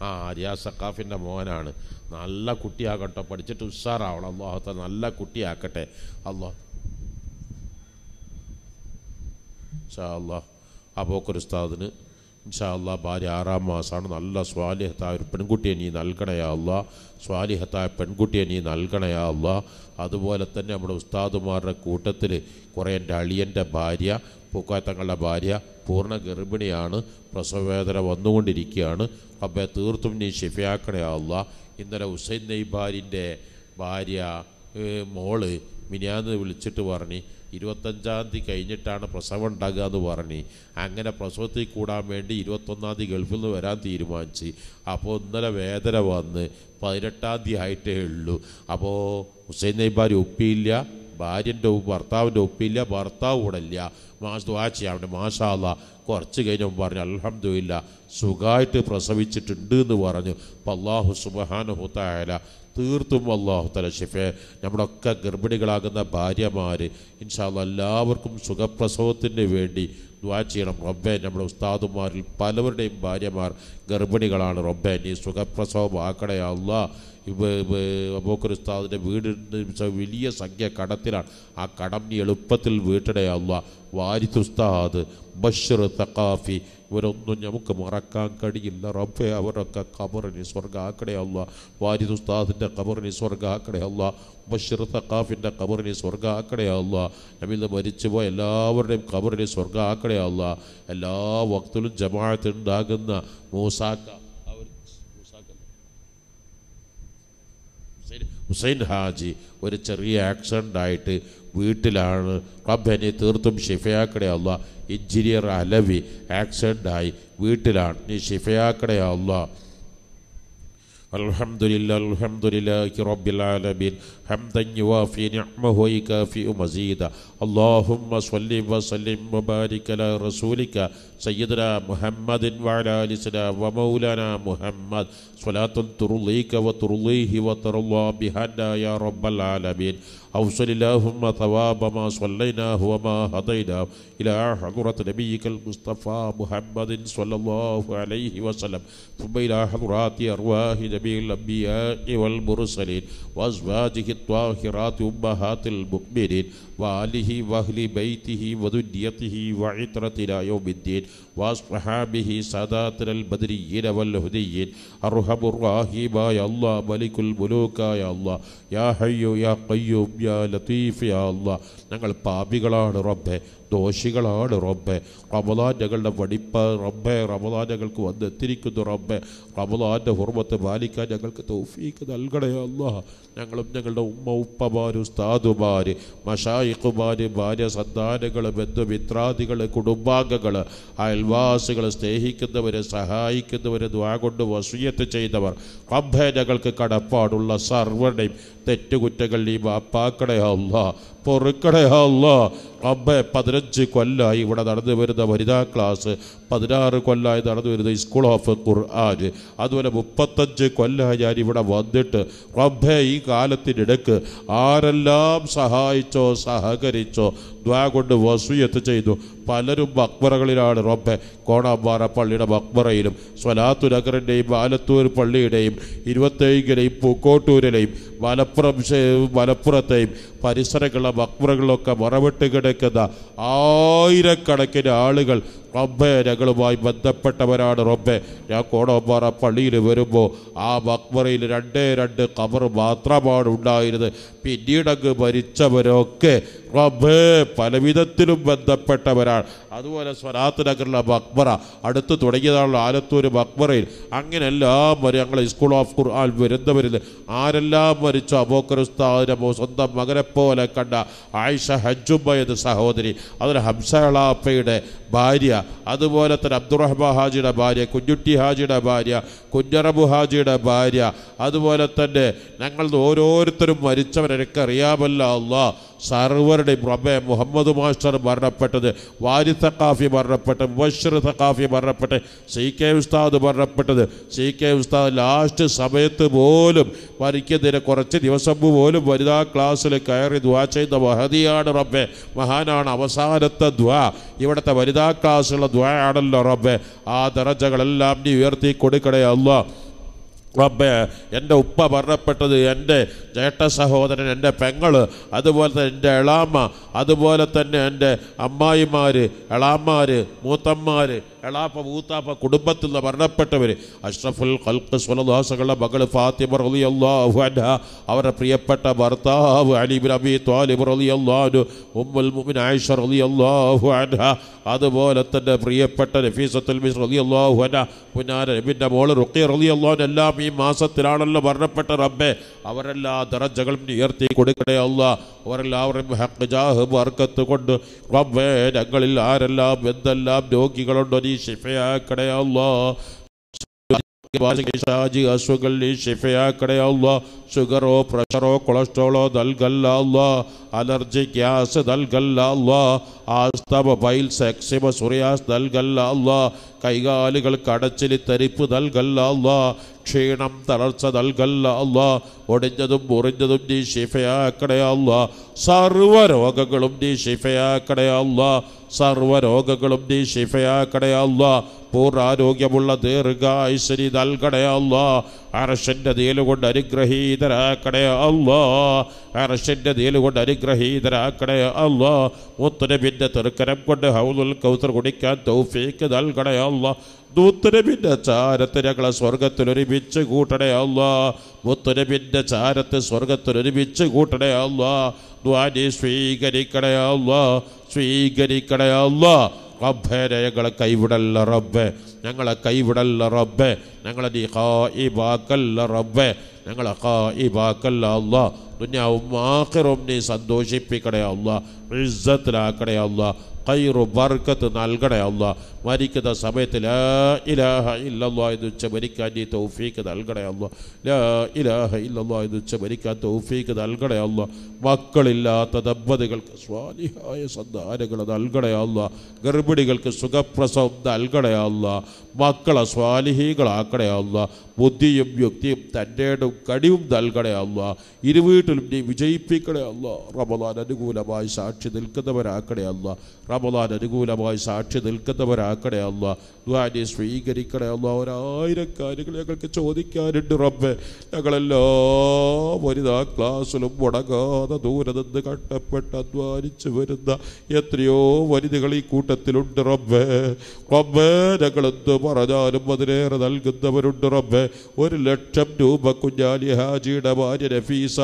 ആ ആര്യ സക്കാഫിന്റെ മോനാണ്. നല്ല കുട്ടിയാകട്ടെ പഠിച്ചിട്ട് ഉഷാറാവണം. അള്ളാഹത്തെ നല്ല കുട്ടിയാക്കട്ടെ. അള്ളാഹ് ഇൻഷാ അള്ളാഹ് അബോക്കർ ഉസ്താദിന് ഇൻഷാ ഭാര്യ ആറാം മാസമാണ് നല്ല സ്വാലിഹത്തായ ഒരു പെൺകുട്ടിയെ നീ നൽകണയാ അല്ലാ സ്വാലിഹത്തായ പെൺകുട്ടിയെ നീ നൽകണയാ അല്ലാ അതുപോലെ തന്നെ നമ്മുടെ ഉസ്താദുമാരുടെ കൂട്ടത്തിൽ കുറേ എന്റെ അളിയന്റെ ഭാര്യ പൂക്കാത്തങ്ങളുടെ ഭാര്യ പൂർണ ഗർഭിണിയാണ്. പ്രസവവേദന വന്നുകൊണ്ടിരിക്കുകയാണ്. അപ്പം തീർത്തും നീ ഷിഫയാക്കണയാ അല്ലാ ഇന്നലെ ഹുസൈൻ നെയ്ബാരിന്റെ ഭാര്യ മോൾ മിനിയാന്ന് വിളിച്ചിട്ട് പറഞ്ഞ് ഇരുപത്തഞ്ചാം തീയതി കഴിഞ്ഞിട്ടാണ് പ്രസവം ഉണ്ടാകുക എന്ന് പറഞ്ഞ് അങ്ങനെ പ്രസവത്തിൽ കൂടാൻ വേണ്ടി ഇരുപത്തൊന്നാം തീയതി ഗൾഫിൽ നിന്ന് വരാൻ തീരുമാനിച്ച് അപ്പോൾ ഇന്നലെ വേദന വന്ന് പതിനെട്ടാം തീയതി ആയിട്ടേ ഉള്ളൂ. അപ്പോൾ ഹുസൈൻ നെയ്ബാരി ഒപ്പിയില്ല. ഭാര്യന്റെ ഭർത്താവിന്റെ ഒപ്പില്ല ഭർത്താവ് കൂടെ ഇല്ല മാസ് ദ്വാ ചെയ്യാൻ മാഷാല്ല കുറച്ച് കഴിഞ്ഞപ്പോൾ പറഞ്ഞു അലഹമില്ല സുഖമായിട്ട് പ്രസവിച്ചിട്ടുണ്ട് എന്ന് പറഞ്ഞു. അപ്പം അള്ളാഹു സുബഹാനുഹുത്തായാല തീർത്തും അള്ളാഹു തല ഷിഫെ നമ്മുടെയൊക്കെ ഗർഭിണികളാകുന്ന ഭാര്യമാർ ഇൻഷാല്ല എല്ലാവർക്കും സുഖപ്രസവത്തിന് വേണ്ടി ദ്വാ ചെയ്യണം. റബ്ബെ നമ്മുടെ ഉസ്താദുമാരിൽ പലവരുടെയും ഭാര്യമാർ ഗർഭിണികളാണ്. റബ്ബെ നീ സുഖപ്രസവം ആക്കണേ അള്ളാ അബോക്കർ ഉസ്താദിന്റെ വീടിന് വലിയ സംഖ്യ കടത്തിലാണ്. ആ കടം നീ എളുപ്പത്തിൽ വീട്ടിടയാവുക വാരിത്ത് ഉസ്താദ് ബഷർ തക്കാഫി ഇവരൊന്നും നമുക്ക് മറക്കാൻ കഴിയില്ല. റബ്ബെ അവരൊക്കെ ഖബറിന് സ്വർഗാക്കണേ അല്ല വാരിദ് ഉസ്താദിന്റെ ഖബറിന് സ്വർഗാക്കണേ അല്ല ബഷർ തക്കാഫിന്റെ ഖബറിന് സ്വർഗാക്കണേ അല്ല നബിൽ മരിച്ചുപോയ എല്ലാവരുടെയും ഖബറിന് സ്വർഗാക്കണേ അല്ല എല്ലാ വക്തിലും ജമാഅത്ത് ഉണ്ടാകുന്ന മൂസാക്ക ഹുസൈൻ- ഹുസൈൻ ഹാജി ഒരു ചെറിയ ആക്സിഡൻ്റ് ആയിട്ട് വീട്ടിലാണ് റബ്ബനെ തീർത്തും ഷിഫയാക്കടേ അല്ല എഞ്ചിനീയർ അലവി ആക്സിഡൻ്റ് ആയി വീട്ടിലാണ് നീ ഷിഫയാക്കടേ അല്ല الحمد لله الحمد لله رب العالمين حمدا يوافي نعمه ويكافئ مزيدا. اللهم صل وسلم وبارك على رسولك سيدنا محمد وعلى آل سيدنا ومولانا محمد. صلاة ترضيك وترضيه وترضى بها يا رب العالمين. أوصل اللهم ثواب ما صليناه وما هديناه إلى حضرة نبيك المصطفى محمد صلى الله عليه وسلم. ثم إلى حضرات أرواح جميع الأنبياء والمرسلين وأزواجه الطاهرات أمهات المؤمنين وآله وأهل بيته وذريته وعترة إلى يوم الدين وأصحابه ساداتنا البدريين والهديين أرحم الراحمين يا الله ملك الملوك يا الله يا حي يا قيوم يا لطيف يا الله ഞങ്ങൾ പാപികളാണ് റബ്ബെ ദോഷികളാണ് റബ്ബെ റമദാൻ ഞങ്ങളുടെ വടിപ്പ് റബ്ബെ റമദാൻ ഞങ്ങൾക്ക് വന്നെത്തിരിക്കുന്നു റബ്ബെ റമദാൻ്റെ ഹുർമത്ത് പാലിക്കാൻ ഞങ്ങൾക്ക് തൗഫീക്ക് നൽകണേ അല്ല ഞങ്ങളും ഞങ്ങളുടെ ഉമ്മ ഉപ്പമാർ ഉസ്താദുമാർ മഷായിഖുമാർ ഭാര്യ സന്താനങ്ങൾ ബന്ധുമിത്രാദികൾ കുടുംബാംഗങ്ങൾ അയൽവാസികൾ സ്നേഹിക്കുന്നവരെ സഹായിക്കുന്നവരെ ദ്വാ കൊണ്ട് വസൂയത്ത് ചെയ്തവർ റബ്ബെ കടപ്പാടുള്ള സർവരുടെയും തെറ്റുകുറ്റങ്ങൾ നീ മാപ്പാക്കണേ പൊറുക്കണേ അല്ല. റബ്ബെ പതിനഞ്ച് കൊല്ലായി ഇവിടെ നടന്നു വരുന്ന വനിതാ ക്ലാസ് പതിനാറ് കൊല്ലായി നടന്നു വരുന്ന സ്കൂൾ ഓഫ് ഖുർആൻ അതുപോലെ മുപ്പത്തഞ്ച് കൊല്ലമായി ഞാൻ ഇവിടെ വന്നിട്ട് റബ്ബെ ഈ കാലത്തിനിടക്ക് ആരെല്ലാം സഹായിച്ചോ സഹകരിച്ചോ ദ്വാ കൊണ്ട് വസൂയത്ത് ചെയ്തു. പലരും മക്ബറകളിലാണ് റബ്ബെ. കോണാമ്പാറ പള്ളിയുടെ മക്ബറയിലും സ്വലാത്തു നഗറിന്റെയും ആലത്തൂർ പള്ളിയുടെയും ഇരുപത്തേഴിലെയും പൂക്കോട്ടൂരിലെയും മലപ്പുറം മലപ്പുറത്തെയും പരിസരങ്ങളിലെ മക്ബറകളിലൊക്കെ മറവിട്ട് കിടക്കുന്ന ആയിരക്കണക്കിന് ആളുകൾ റബ്ബെ ഞങ്ങളുമായി ബന്ധപ്പെട്ടവരാണ് റബ്ബെ. ഞാൻ കോണോമ്പാറ പള്ളിയിൽ വരുമ്പോൾ ആ മക്ബറയിൽ രണ്ടേ രണ്ട് കബർ മാത്രമാണ് ഉണ്ടായിരുന്നത്. പിന്നീടങ്ങ് മരിച്ചവരൊക്കെ റബ്ബേ പലവിധത്തിലും ബന്ധപ്പെട്ടവരാണ്. അതുപോലെ സ്വരാത്ത് നഗറിലെ മക്ബറ അടുത്ത് തുടങ്ങിയതാണല്ലോ ആലത്തൂർ ബക്ബറയിൽ അങ്ങനെ എല്ലാം വരെ ഞങ്ങൾ സ്കൂൾ ഓഫ് ഖുർആൻ വരുന്നവരിൽ ആരെല്ലാം മരിച്ചു? മോ- സ്വന്തം മകനെ പോലെ കണ്ട ആയിഷ ഹജ്ജുബ എന്ന സഹോദരി. അതിന് ഹംസളാപ്പയുടെ ഭാര്യ അതുപോലെ തന്നെ അബ്ദുറഹ്മാ ഹാജിയുടെ ഭാര്യ കുഞ്ഞുട്ടി ഹാജിയുടെ ഭാര്യ കുഞ്ഞറബു ഹാജിയുടെ ഭാര്യ അതുപോലെ തന്നെ ഞങ്ങൾ ഓരോരുത്തരും മരിച്ചവരെനിക്ക് അറിയാമല്ല അള്ളാ സർവരുടെയും റബ്ബെ മുഹമ്മദ് മാസ്റ്റർ മരണപ്പെട്ടത് വാരി തക്കാഫി മരണപ്പെട്ടത് മുബഷർ തക്കാഫി മരണപ്പെട്ട് സി കെ ഉസ്താദ് മരണപ്പെട്ടത്. സി കെ ഉസ്താദ് ലാസ്റ്റ് സമയത്ത് പോലും മരിക്കുന്നതിന് കുറച്ച് ദിവസം പോലും വനിതാ ക്ലാസ്സിൽ കയറി ദ്വാ ചെയ്യുന്ന മഹതിയാണ് റബ്ബെ. മഹാനാണ് അവസാനത്തെ ദ്വാ ഇവിടുത്തെ വനിതാ ക്ലാസ്സുള്ള ദ്വാ ആണല്ലോ റബ്ബെ. ആ ദറജകളെല്ലാം നീ ഉയർത്തി കൊടുക്കണേ അല്ലാ റബ്ബേ എന്റെ ഉപ്പ മരണപ്പെട്ടത് എന്റെ ചേട്ട സഹോദരൻ എന്റെ പെങ്ങൾ അതുപോലെ തന്നെ എന്റെ എളാമ്മ അതുപോലെ തന്നെ എന്റെ അമ്മായിമാർ എളാമാർ മൂത്തന്മാർ എളാപ്പ മൂത്താപ്പ കുടുംബത്തിൽ നിന്ന് മരണപ്പെട്ടവർ അഷ്റഫുൽ ഖൽക്ക് സ്വലദാസകളുടെ മകൾ ഫാത്തിമ റലി അള്ളാഹു അവരുടെ പ്രിയപ്പെട്ട ഭർത്താവ് അലിബിൻ അബി ത്വാലിബ് റലി അള്ളാഹു ഉമ്മുൽ മുമിൻ ആയിഷ റലി അള്ളാഹു അതുപോലെ തന്നെ പ്രിയപ്പെട്ട നഫീസത്തുൽ മിസ് റലി അള്ളാഹു പുന്നാര നബിന്റെ മോൾ റുഖി റലി അള്ളാഹു എല്ലാം ഈ മാസത്തിലാണല്ലോ മരണപ്പെട്ട റബ്ബെ. അവരെല്ലാ ദറജകളും ഉയർത്തി കൊടുക്കണേ അല്ല. അവരെല്ലാവരും ഹക്ക് ജാഹ് വർക്കത്ത് കൊണ്ട് റബ്ബേ ഞങ്ങളിൽ ആരെല്ലാം എന്തെല്ലാം രോഗികളുണ്ടോ നീ ഷിഫയാക്കണേ അല്ലാ ഷാജി അസുഖങ്ങൾ നീ ഷിഫയാക്കണേ അല്ല ഷുഗറോ പ്രഷറോ കൊളസ്ട്രോളോ നൽകല്ല അല്ല അലർജി ഗ്യാസ് നൽകല്ല അള്ളാ. ആസ്തമ പൈൽസ് എക്സിമ സുറിയാസ് നൽകല്ല അള്ളാ. കൈകാലുകൾ കടച്ചിലി തരിപ്പ് നൽകല്ല അള്ളാ. ക്ഷീണം തളർച്ച നൽകല്ല അല്ല ഒടിഞ്ഞതും മുറിഞ്ഞതും നീ ഷിഫയാക്കടയല്ല സർവരോഗങ്ങളും സർവ രോഗങ്ങളും നീ ഷിഫയാക്കടയല്ല സർവരോഗങ്ങളും സർവ രോഗങ്ങളും നീ ഷിഫയാക്കടയല്ല പൂർണാരോഗ്യമുള്ള ദീർഘായുശ്വരി നൽകണേ അല്ല അറശന്റെ നീലുകൊണ്ട് അനുഗ്രഹീതരാക്കണേ അല്ലോ അർഷന്റെ നീലുകൊണ്ട് അനുഗ്രഹീതരാക്കണേ അല്ലോ മുത്തനബിന്റെ തെറുക്കരം കൊണ്ട് ഹൗലുൽ കൗസർ കുടിക്കാൻ തൗഫീക്ക് നൽകണേ അല്ലോ ദൂത്തനബിന്റെ ചാരത്ത് ഞങ്ങളെ സ്വർഗത്തിൽ ഒരുമിച്ച് കൂട്ടണേ അല്ല മുത്തനബിന്റെ ചാരത്ത് സ്വർഗത്തിൽ ഒരുമിച്ച് കൂട്ടണേ അല്ല ദ്വാനി സ്വീകരിക്കണേ അല്ല സ്വീകരിക്കണേ അല്ല റബ്ബേ ഞങ്ങളെ കൈവിടല്ല റബ്ബേ. ഞങ്ങളെ കൈവിടല്ല റബ്ബേ. ഞങ്ങളെ നീ ഖായിബാക്കല്ല റബ്ബേ. ഞങ്ങളെ ഖായിബാക്കല്ല അല്ല ദുന്യാവും ആഖിറും നീ സന്തോഷിപ്പിക്കണേ അല്ല ഇസ്സത്തിലാക്കണേ അല്ല കൈറു ബർക്കത്ത് നൽകണേ അല്ല മരിക്കുന്ന സമയത്ത് ലാ ഇലാഹ ഇല്ലല്ലാ എന്ന് വെച്ച് മരിക്കാൻ നീ തൗഫീക്ക് നൽകണേ അല്ല ലാ ഇലാഹ ഇല്ലല്ലാ എന്ന് വെച്ച് മരിക്കാൻ തൗഫീക്ക് നൽകണേ അല്ല മക്കളില്ലാത്ത ദമ്പതികൾക്ക് സ്വാലിഹായ സന്താനങ്ങൾ നൽകണേ അല്ല ഗർഭിണികൾക്ക് സുഖപ്രസവം നൽകണേ അല്ല മക്കളെ സ്വാലിഹീകളാക്കണേ അല്ല. ബുദ്ധിയും യുക്തിയും കഴിവും കടിവും നൽകണേ അല്ല. ഇരുവീട്ടിലും നീ വിജയിപ്പിക്കണേ അല്ല. റമദാൻ അനുകൂലമായി സാക്ഷി നിൽക്കുന്നവരാക്കണേ അല്ല. റമദാൻ അനുകൂലമായി സാക്ഷി നിൽക്കുന്നവരാക്കണേ അല്ല. ദ്വാനെ സ്വീകരിക്കണേ അല്ല. ഒരായിരം കാര്യങ്ങൾ ഞങ്ങൾക്ക് ചോദിക്കാനുണ്ട് റബ്ബെ. ഞങ്ങളെല്ലാം വനിതാ ക്ലാസ്സിലും മുടങ്ങാതെ ദൂരെ നിന്ന് കട്ടപ്പെട്ട് അധ്വാനിച്ച് വരുന്ന എത്രയോ വനിതകൾ ഈ കൂട്ടത്തിലുണ്ട് റബ്ബെ. റബ്ബെ ഞങ്ങൾ എന്ത് പറഞ്ഞാലും അതിലേറെ നൽകുന്നവരുണ്ട് റബ്ബെ. ഒരു ലക്ഷം രൂപ കുഞ്ഞാലി ഹാജിയുടെ ഭാര്യ നഫീസ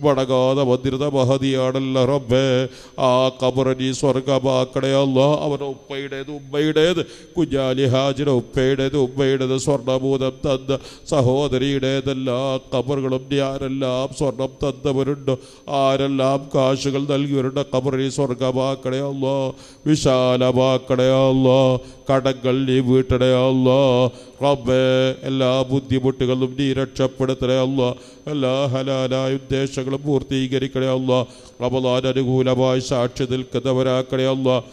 മടങ്ങാതെ വന്നിരുന്ന മഹതിയാണല്ലോ റബ്ബെ. ആ കബറനി സ്വർഗമാക്കണയല്ല അവരുടെ ഉപ്പയുടേത് ഉമ്മയുടേത്. കുഞ്ഞാലി ഹാജിയുടെ ഉപ്പയുടേത് ഉമ്മയുടേത് സ്വർണഭൂതം തന്ന സഹോദരിയുടേതെല്ലാ കബറുകളും ആരെല്ലാം സ്വർണം തന്നവരുണ്ട്. ആരെല്ലാം കാശുകൾ നൽകിയവരുണ്ട്. കബറിനി സ്വർഗമാക്കണേ അല്ലോ. വിശാലമാക്കണേ അല്ലോ. കടങ്ങൾ നീ വീട്ടണേ അല്ലോ. റബ്ബേ എല്ലാ ബുദ്ധിമുട്ടുകളും നീ രക്ഷപ്പെടുത്തണേ അല്ലോ. എല്ലാ ഹലാലായ ഉദ്ദേശങ്ങളും പൂർത്തീകരിക്കണേ അല്ലോ. റമദാൻ അനുകൂലമായി സാക്ഷി നിൽക്കുന്നവരാക്കണേ അല്ലോ.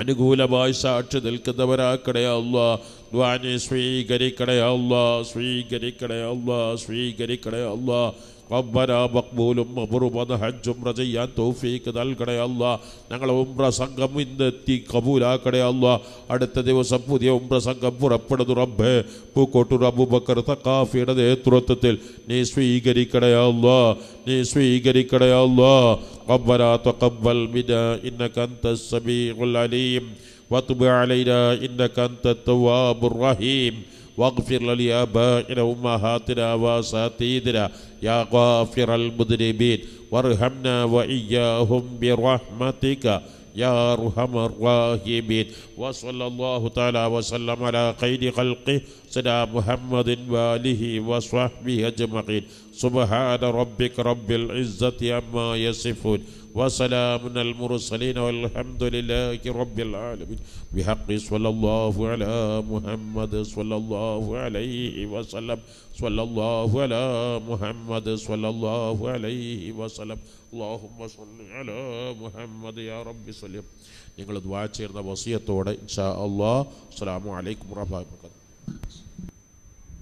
അനുകൂലമായി സാക്ഷി നിൽക്കുന്നവരാക്കണേ അല്ല. ദ്വാനെ സ്വീകരിക്കണേ അല്ല. സ്വീകരിക്കണേ അല്ല. സ്വീകരിക്കണേ അല്ല. റബ്ബന മക്ബൂലും മബറുബദ ഹജ്ജുംറ ചെയ്യാൻ തൗഫീക്ക് നൽകണേ അല്ല. ഞങ്ങളെ ഉംറ സംഘം ഇന്നെത്തി കബൂലാക്കണേ അല്ല. അടുത്ത ദിവസം പുതിയ ഉംറ സംഘം പുറപ്പെടുന്നു റബ്ബ്. പൂക്കോട്ടൂർ അബൂബക്കർ തക്കാഫിയുടെ നേതൃത്വത്തിൽ നീ സ്വീകരിക്കണേ അല്ല. നീ സ്വീകരിക്കണേ അല്ല. റബ്ബന തഖബ്ബൽ മിന ഇന്നക അൻത സമീഉൽ അലീം. വതുബ് അലൈനാ ഇന്നക അൻത തവ്വാബുർ റഹീം. واغفر لآبائنا وأمهاتنا وأساتذتنا يا غافر المذنبين وارحمنا وإياهم برحمتك يا أرحم الراحمين. وصلى الله تعالى وسلم على خير خلقه سيدنا محمد وآله وصحبه أجمعين. سبحان ربك رب العزة عما يصفون. وسلام على المرسلين والحمد لله رب العالمين بحق صلى الله على محمد صلى الله عليه وسلم صلى الله على محمد صلى الله عليه وسلم اللهم صل على محمد يا رب صل നിങ്ങൾ ദ്വാ ചേർന്ന വസിയത്തോടെ ഇൻഷാ അള്ളാഹ് അസ്സലാമു അലൈക്കും വറഹ്മത്തുള്ളാഹി